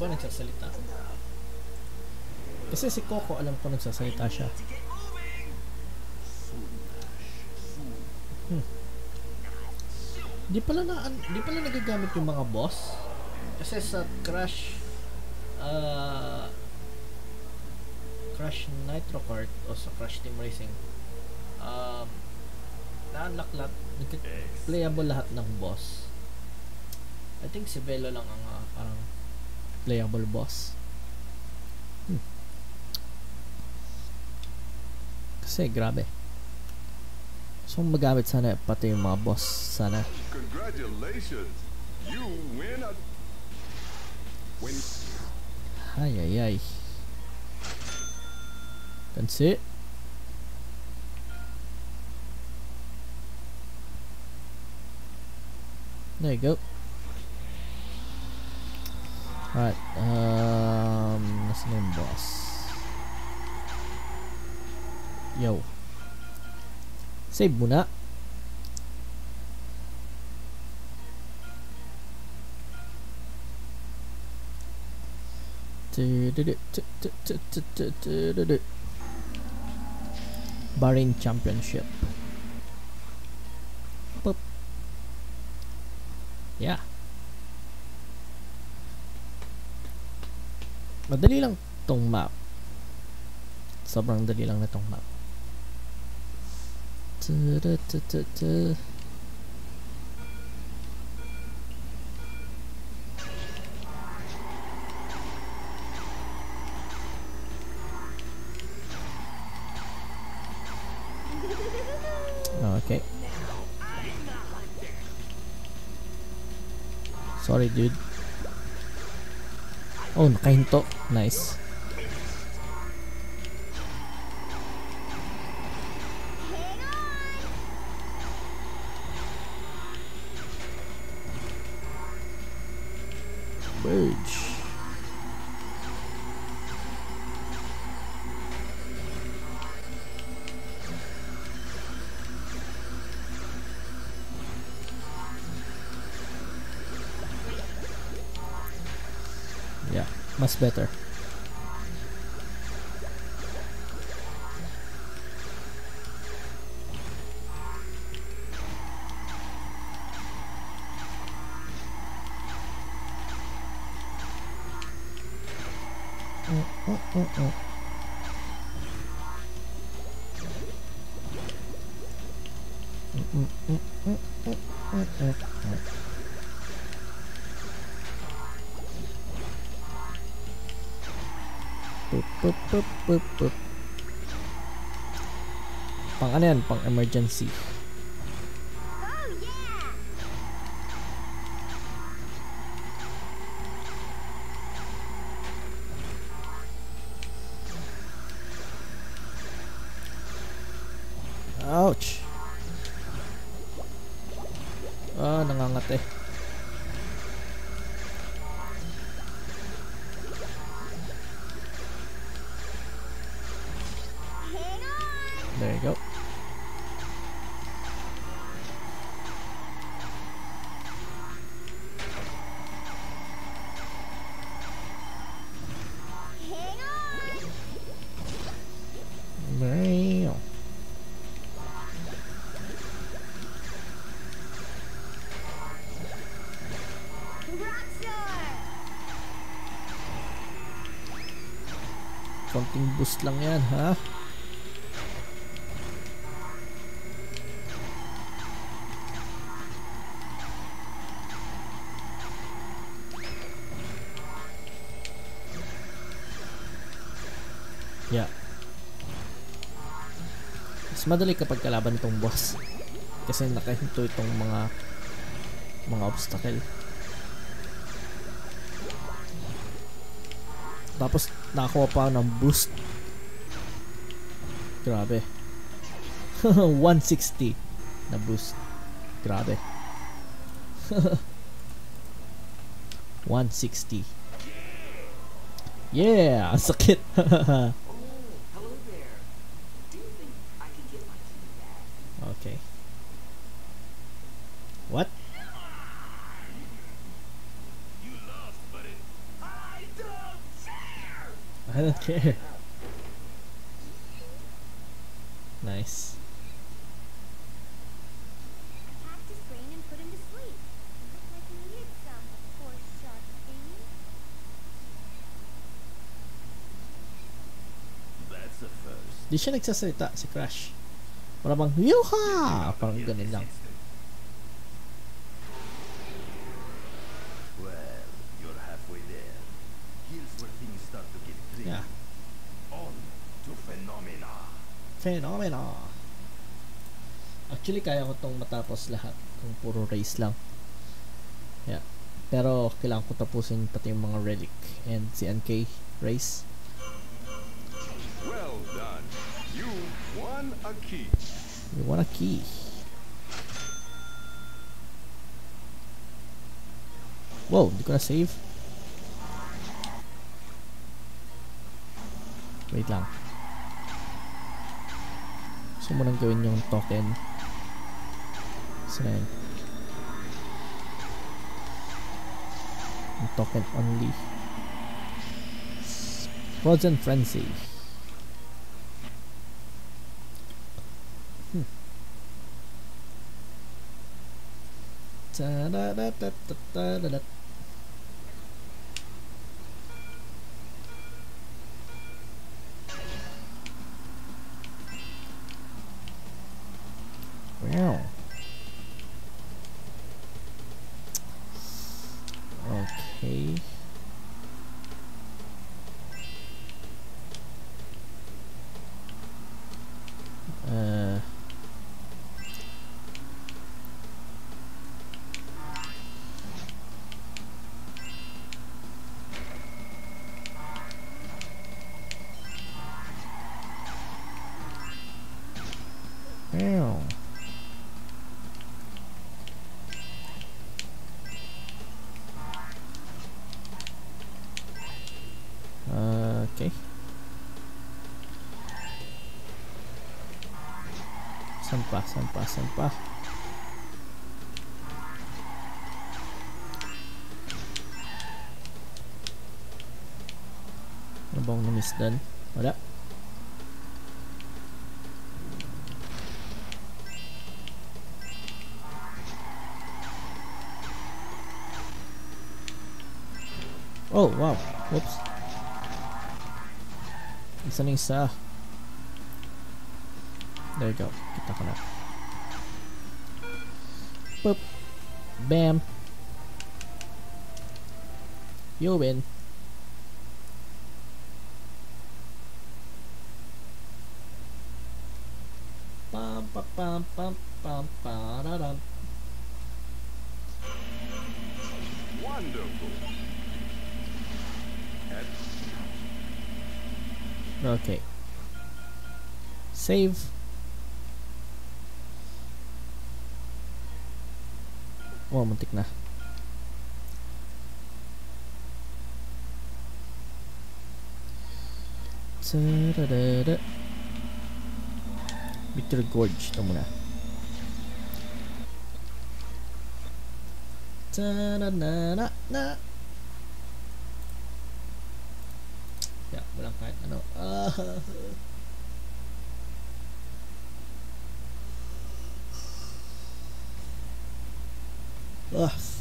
Ba nagsasalita? Kasi si Coco alam ko nagsasalita siya. Hmm. Di pala na di pala nagagamit yung mga boss. Kasi sa Crash uh, Crash Nitro Kart o sa Crash Team Racing um, na-unlock lahat playable lahat ng boss I think si Velo lang ang parang playable boss. Hmm. Kasi grabe. So magamit sana pati yung mga boss sana. Congratulations! You win a... Win... Ay ay ay. That's it. There you go. Alright, um, nasa na yung boss? Yo. Save muna. Bahrain Championship. Madali lang tong map. Sobrang dali lang na tong map. Okay. Sorry, dude. Oh, nakahinto. Nice. Better. Emergency. Boost lang yan, ha? Yeah. Mas madali kapag kalaban tong boss. Kasi nakahinto itong mga mga obstacle. Tapos nakakuha pa ng boost. Grabe. 160 na boost. Grabe. 160. Yeah! Ang sakit! Di siya nagsasalita si Crash. Para bang, yuha! Parang ganun lang. Yeah. On to phenomena. Phenomena. Actually, kaya ko tong matapos lahat kung puro race lang. Yeah. Pero kailangan ko tapusin pati yung mga relic and CNK race. Won a key. You want a key. Whoa, you ko na save. Wait lang. Gusto mo nang gawin yung token. Saan yun? Yung token only. Frozen Frenzy. Ta-da-da-da-da-da-da-da. Wow. Saan pa? Saan pa? Saan pa? Ano bang na-miss doon? Wala. Oh, wow. Whoops. Isa na isa. You go. Kita ko na. Boop. Bam. You win. Pam Oh, muntik na. Tadadada. Bitter Gorge. Ito muna. Tadadada. Na. Ya, walang kahit ano. Ah. Ah.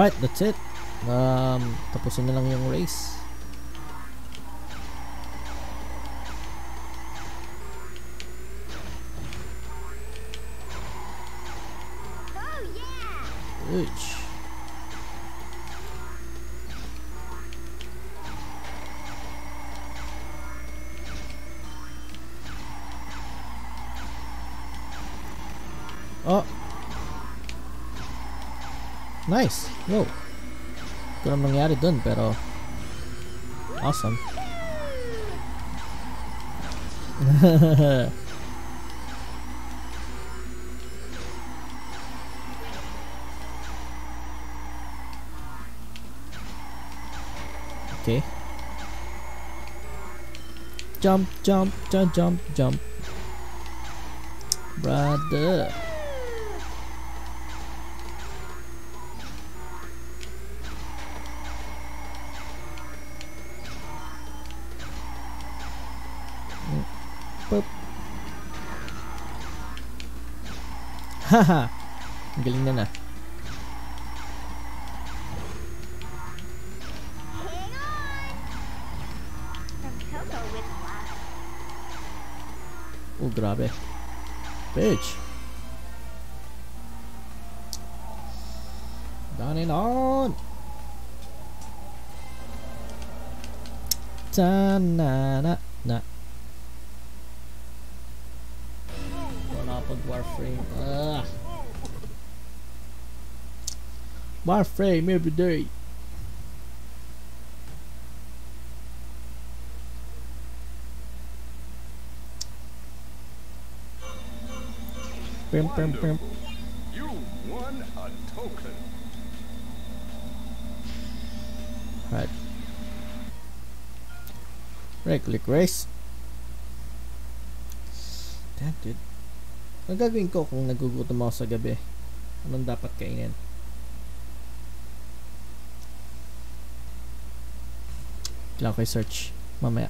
Alright, that's it. Um, tapusin na lang yung race. Oh. Oh. Nice. Whoa. Ito naman nangyari dun pero awesome. okay. Jump, jump, jump, jump, jump. Brother. Haha. Ang galing na na. Oh, grabe. Bitch. Down and on. Ta Warframe. Ah. Warframe every day. Pim pim. Wonderful. You won a token. Right. Right click race. Damn dude. Ang gagawin ko kung nagugutom ako sa gabi? Anong dapat kainin? Kailangan ko i-search mamaya.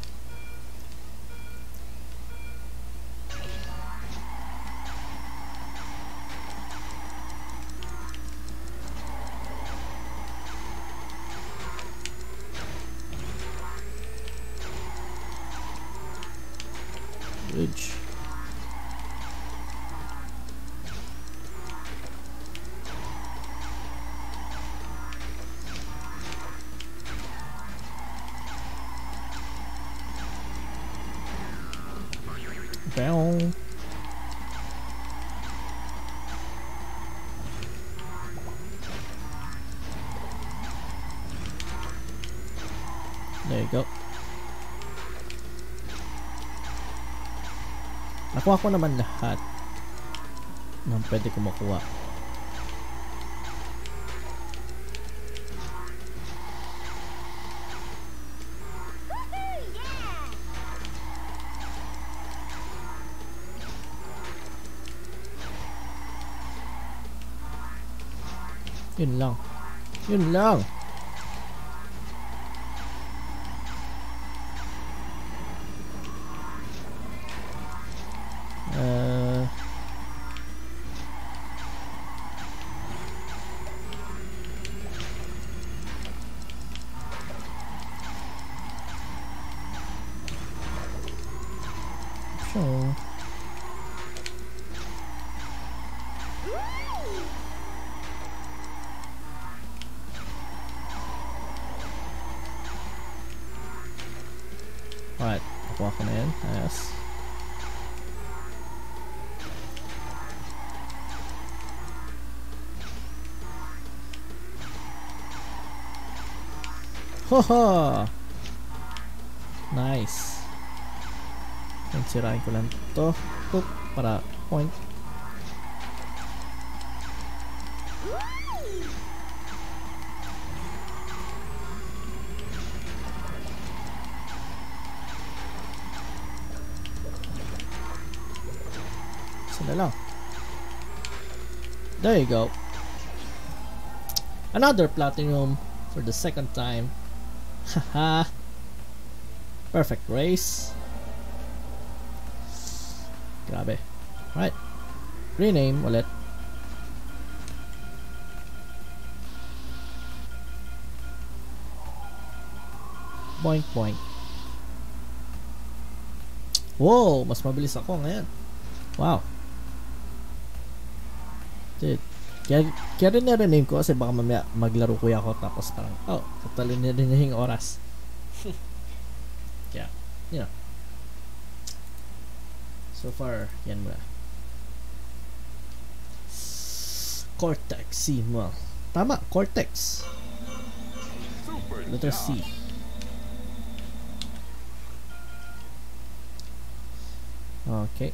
Nakuha ko naman lahat ng pwede ko makuha. Yun lang. Yun lang. Nice. Yan, sirain ko lang to. Tuk, para point. Isa. There you go. Another platinum for the second time. Haha. Perfect race. Grabe. Right. Rename ulit. Boink boink. Wow, mas mabilis ako ngayon. Wow. Dude. Kaya, kaya rin na-rename ko kasi baka mamaya maglaro kuya ako tapos parang, oh, tatalin na rin yung oras. kaya, you know. So far, yan muna. Cortex C mo. Tama, Cortex. Letter. C. Okay.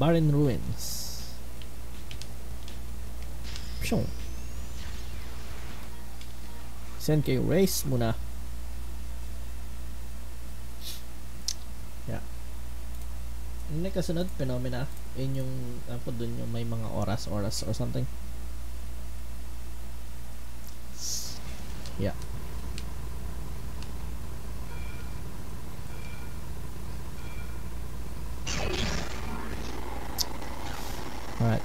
Barren Ruins. Pshong. Send kayo race muna. Yeah. Yung kasunod, phenomena. Yun yung, ako dun yung may mga oras, oras or something. Yeah. Alright.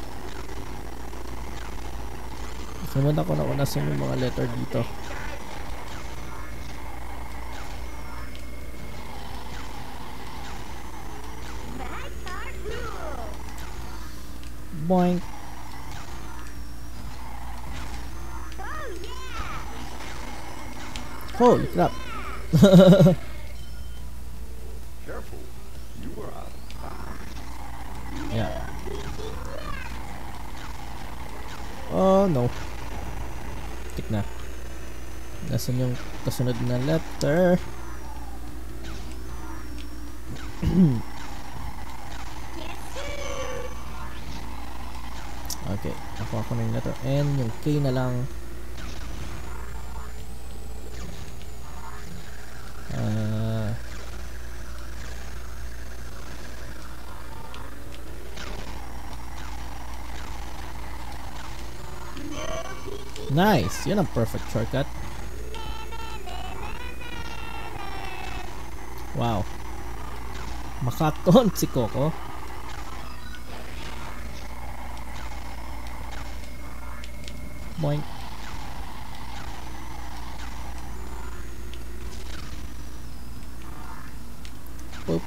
Sunod ako na kung nasan yung mga letter dito. Boink. Holy crap. Careful. You are out of time. Yeah. Oh no. Tik na. Nasaan yung kasunod na letter? okay. Ako ako na yung letter N. Yung K na lang. Ah... Nice! Yan ang perfect shortcut. Makaton si Coco. Boop.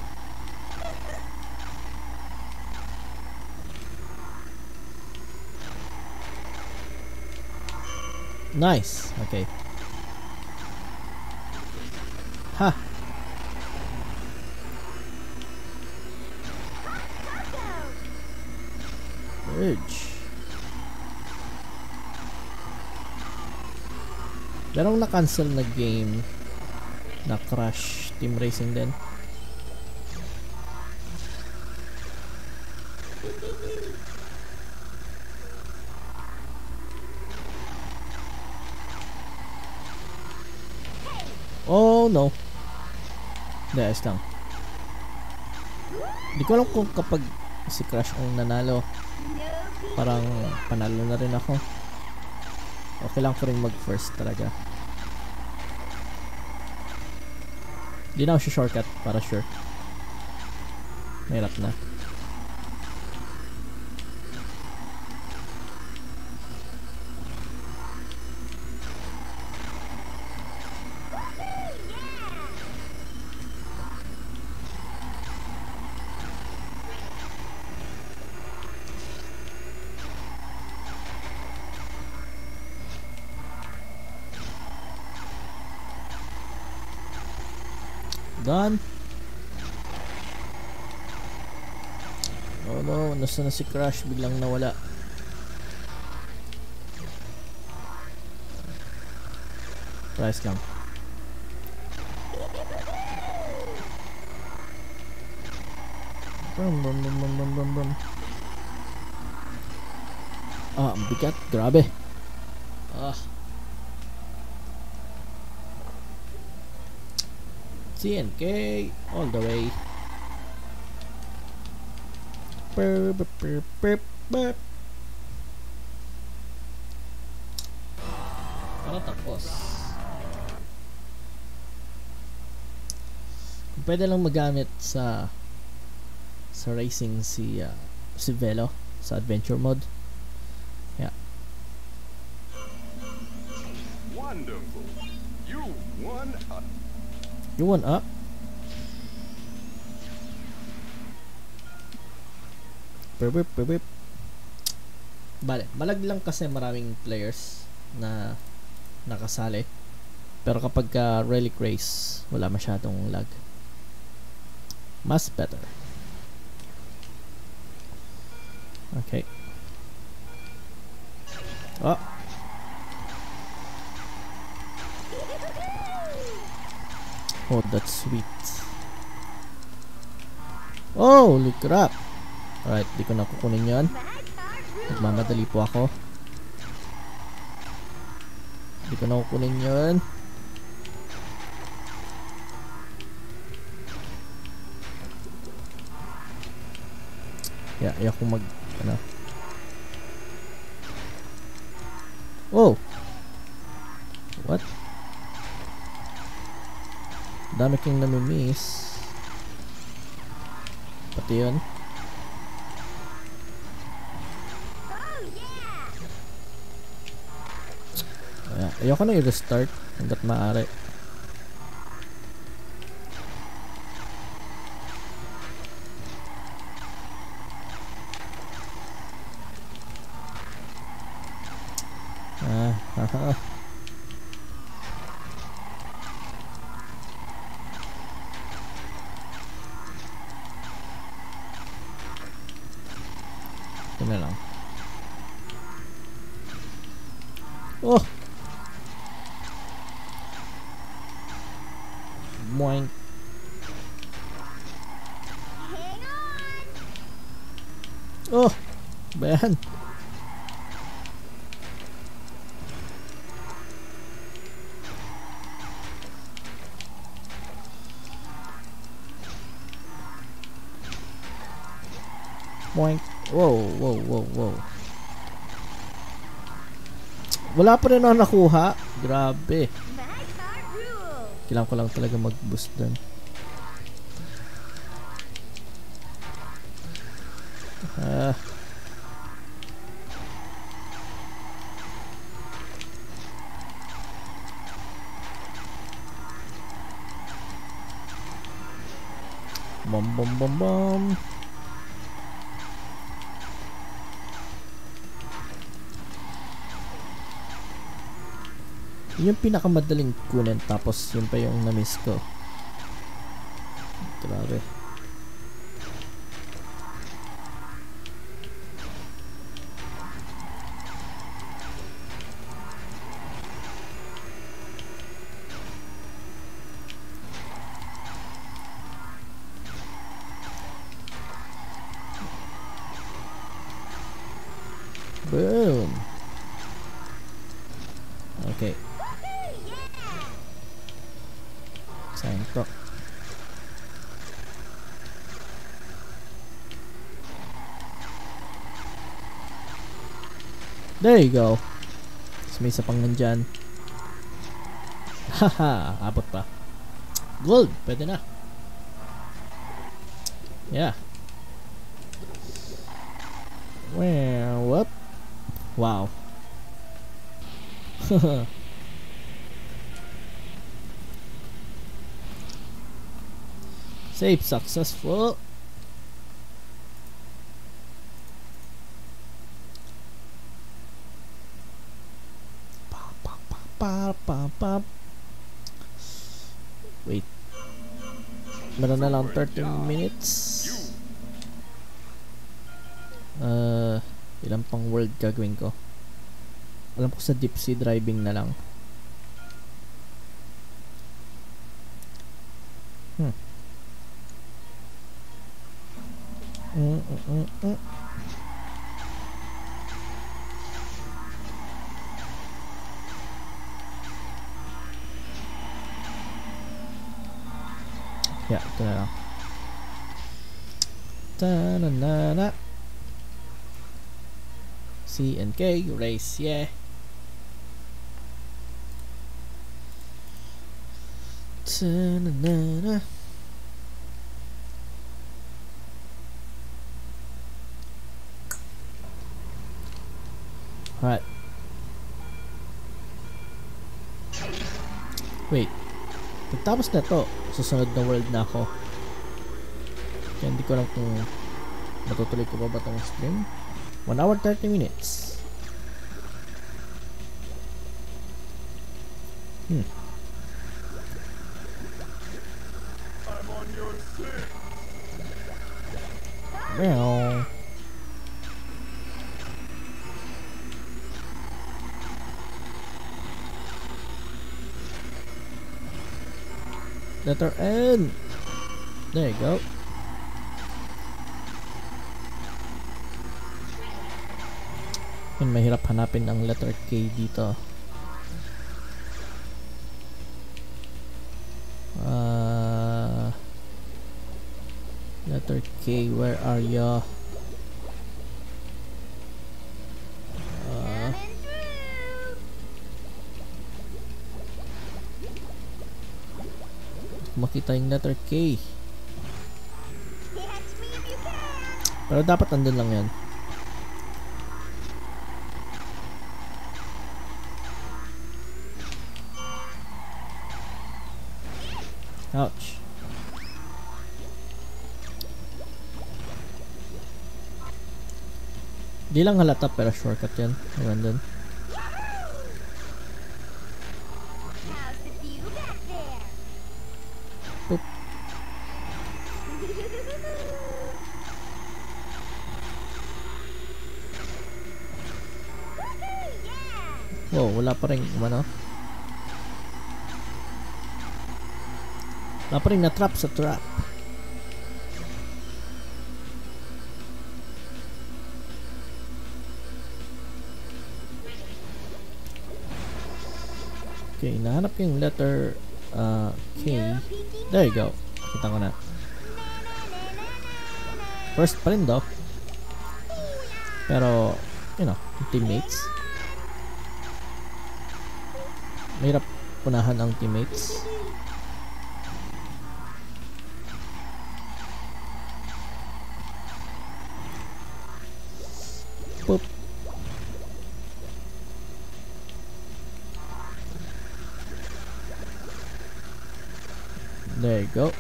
Nice. Okay. Urge. Merong na-cancel na game na Crash Team Racing din. Oh no. Ayos lang. Hindi ko alam kung kapag si Crash ang nanalo, parang panalo na rin ako. Okay lang ko rin mag first talaga. Hindi na ako shortcut para sure. Mahirap na. Done. Oh no, nasa na si Crash biglang nawala. Price lang. Brum, brum, brum, brum, brum, brum. Ah, ang bigat. Grabe. Ah. CNK all the way. Burp, burp, burp, burp. Para tapos. Pwede lang magamit sa sa racing si uh, si Velo sa adventure mode. You want up? Burp, burp, burp. Bale, malag lang kasi maraming players na nakasali. Pero kapag ka relic race, wala masyadong lag. Mas better. Okay. Oh. Oh, that's sweet. Oh, holy crap. Alright, di ko na kukunin yan. Nagmamadali po ako. Di ko na kukunin yun. Yeah, ayoko mag... Ano. Oh! What? Dami kong namimiss. Pati yun. Ayan. Ayoko na i-restart hanggat maaari. Wala pa rin ako nakuha. Grabe. Kailangan ko lang talaga mag-boost dun. Ah. Bom bom bom bom. Yun yung pinakamadaling kunin tapos yun pa yung na-miss ko. There you go. Tapos may isa pang nandyan. Haha, abot pa. Gold, pwede na. Yeah. Well, what? Wow. Save successful. Lang 13 minutes. Uh, ilan pang world gagawin ko? Alam ko sa deep sea driving na lang. Hmm. Mm, mm, mm, mm. Yeah, ito na lang. Ta-na-na-na. C and K race, yeah. Ta-na-na-na. Alright. Wait. Pagtapos na to, susunod na world na ako. Kaya hindi ko alam kung matutuloy ko pa ba itong stream. 1 hour 30 minutes. Hmm. I'm on your six. Meow. Letter N. There you go. Yun, mahirap hanapin ang letter K dito. Ah, letter K, where are ya? Makita yung letter K. Pero dapat andun lang yan. Ouch. Di lang halata pero shortcut yan. Ayan dun. How's the view back there? Boop. Woohoo, yeah! Wow, wala pa rin ano. Wala pa rin na-trap sa trap. Okay, nahanap yung letter uh, K. There you go. Kita ko na. First pa rin daw. Pero, you know, teammates. Mahirap punahan ang teammates. Boop. There you go.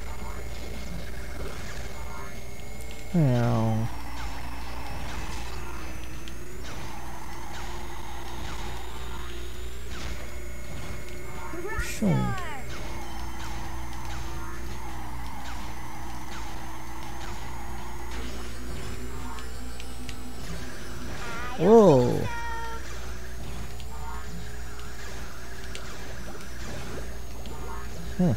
Ow. Shoo. Whoa. Hmm.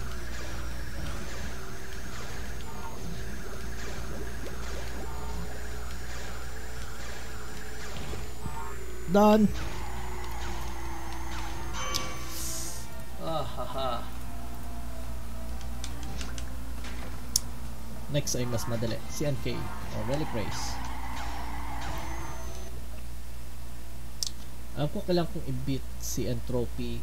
Done. Next ay mas madali. CNK or Relic Race. Alam ko kailangan kong i-beat si Entropy.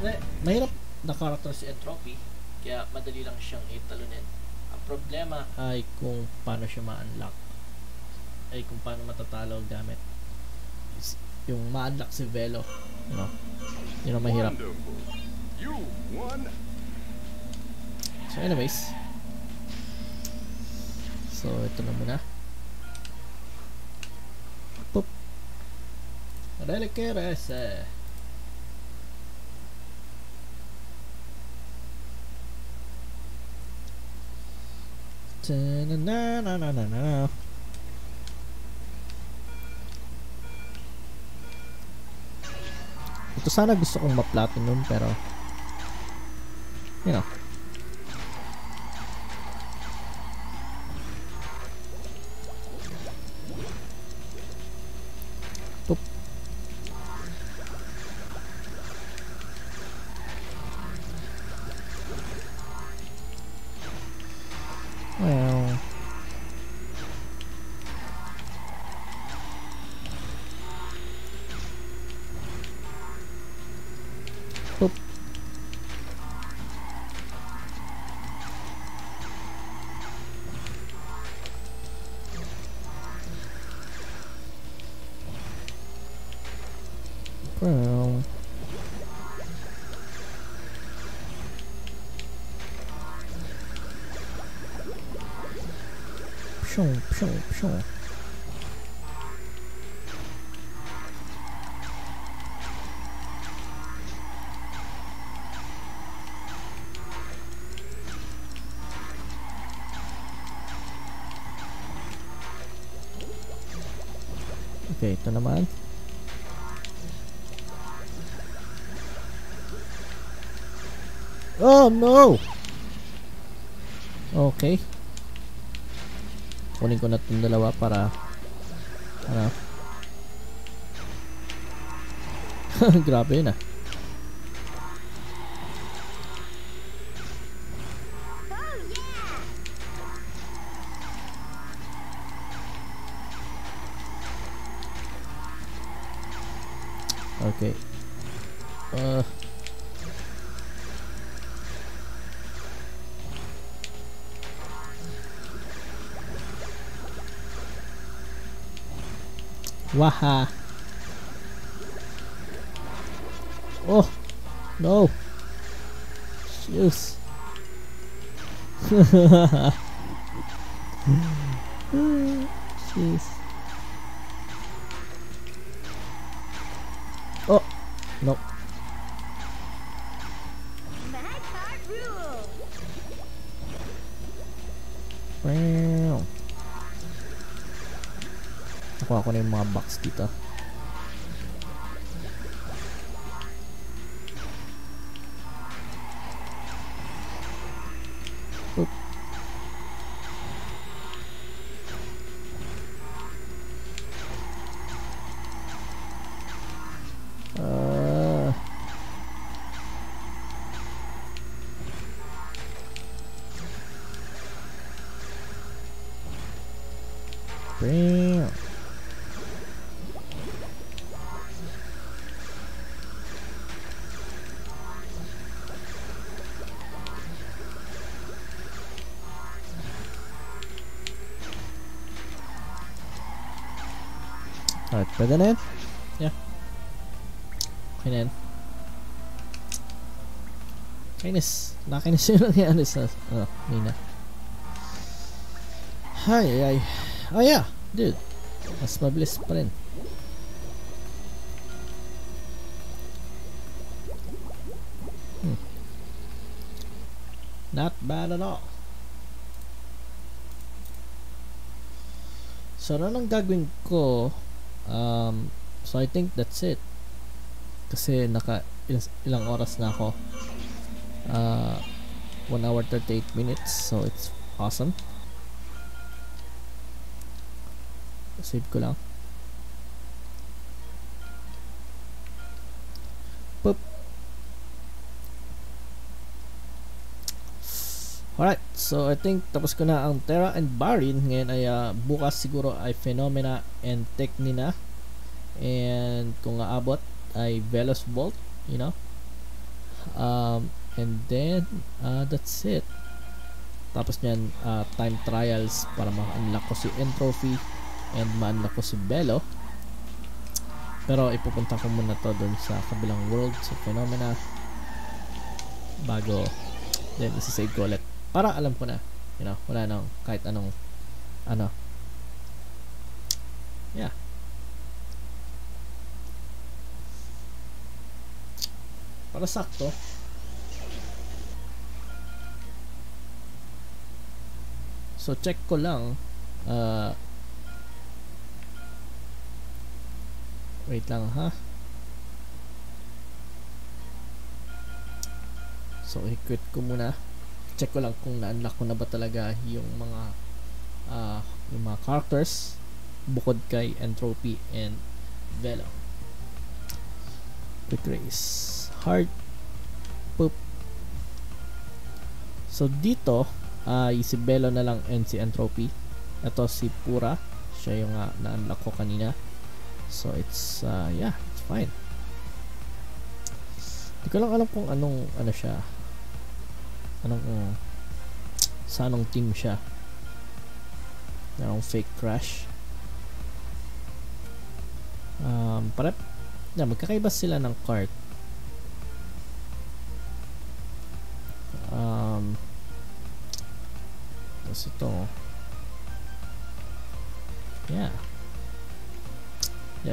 Eh, mahirap na character si Entropy. Kaya madali lang siyang italunin. Ang problema ay kung paano siya ma-unlock. Ay kung paano matatalo gamit yung ma-unlock si Velo. You know? Yun ang mahirap. So anyways. So ito na muna. Pop. Relic Rese. Ta-na-na-na-na-na-na. Ito sana gusto kong ma-platinum pero you know Oh no! Okay. Kunin ko na itong dalawa para ano? Grabe yun ah. Okay. Waha. Oh, no. Jeez. yung pwede na yan? Yeah. Okay na yan. Kainis. Nakainis yung nangyari sa... Ano, Nina. Ay, ay. Oh yeah, dude. Mas mabilis pa rin. Hmm. Not bad at all. So, ano nang gagawin ko? Um, so, I think that's it. Kasi naka ilang, ilang oras na ako. Uh, 1 hour 38 minutes. So, it's awesome. Save ko lang. Boop. Alright, so I think tapos ko na ang Terra and Barin. Ngayon ay ah, bukas siguro ay Phenomena and Technina. And kung aabot ay Velos Bolt, you know. Um, and then, uh, that's it. Tapos niyan, ah, time trials para ma-unlock ko si Entropy and ma-unlock ko si Belo. Pero ipupunta ko muna to dun sa kabilang world, sa Phenomena. Bago, then isa-save ko ulit. Para alam ko na, you know, wala nang kahit anong, ano. Yeah. Para sakto. So check ko lang uh, Wait lang ha. So i-quit ko muna. Check ko lang kung na-unlock ko na ba talaga yung mga uh, yung mga characters bukod kay Entropy and Velo. Quick race. Hard. Poop. So dito ay si Velo na lang and si Entropy. Ito si Pura. Siya yung uh, na-unlock ko kanina. So it's uh, yeah, it's fine. Hindi ko lang alam kung anong ano siya. Anong uh, sa anong team siya. Anong fake crash. Um, para yeah, magkakaiba sila ng cart.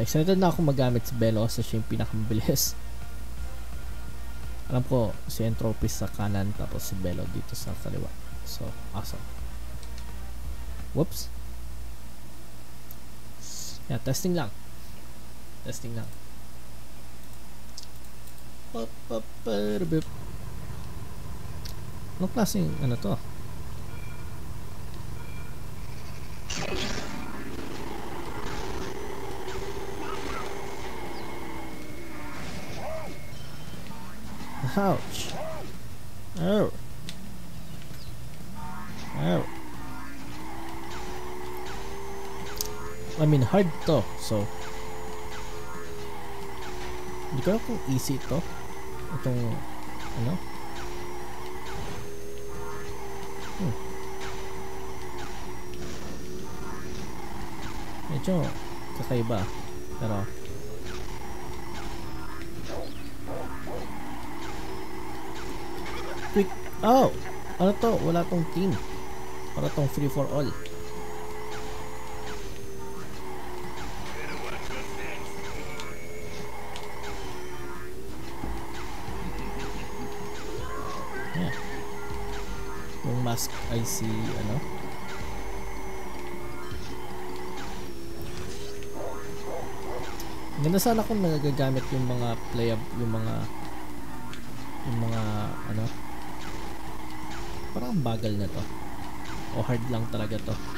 Excited na ako magamit si kasi siya yung pinakamabilis. Alam ko si Entropy sa kanan tapos si Belo dito sa kaliwa. So, awesome. Whoops. Yeah, testing lang. Testing lang. Pop, pop, pop, Anong klaseng ano to? Ouch. Oh. Oh. I mean, hard to. So, hindi ko alam kung easy to. Itong, ano? Hmm. Medyo kakaiba. Pero, quick. Oh! Ano to? Wala tong team. Para tong free for all. Yeah. Yung mask ay si ano? Ganda sana kung nagagamit yung mga play yung mga yung mga ano parang ang bagal na to. O hard lang talaga to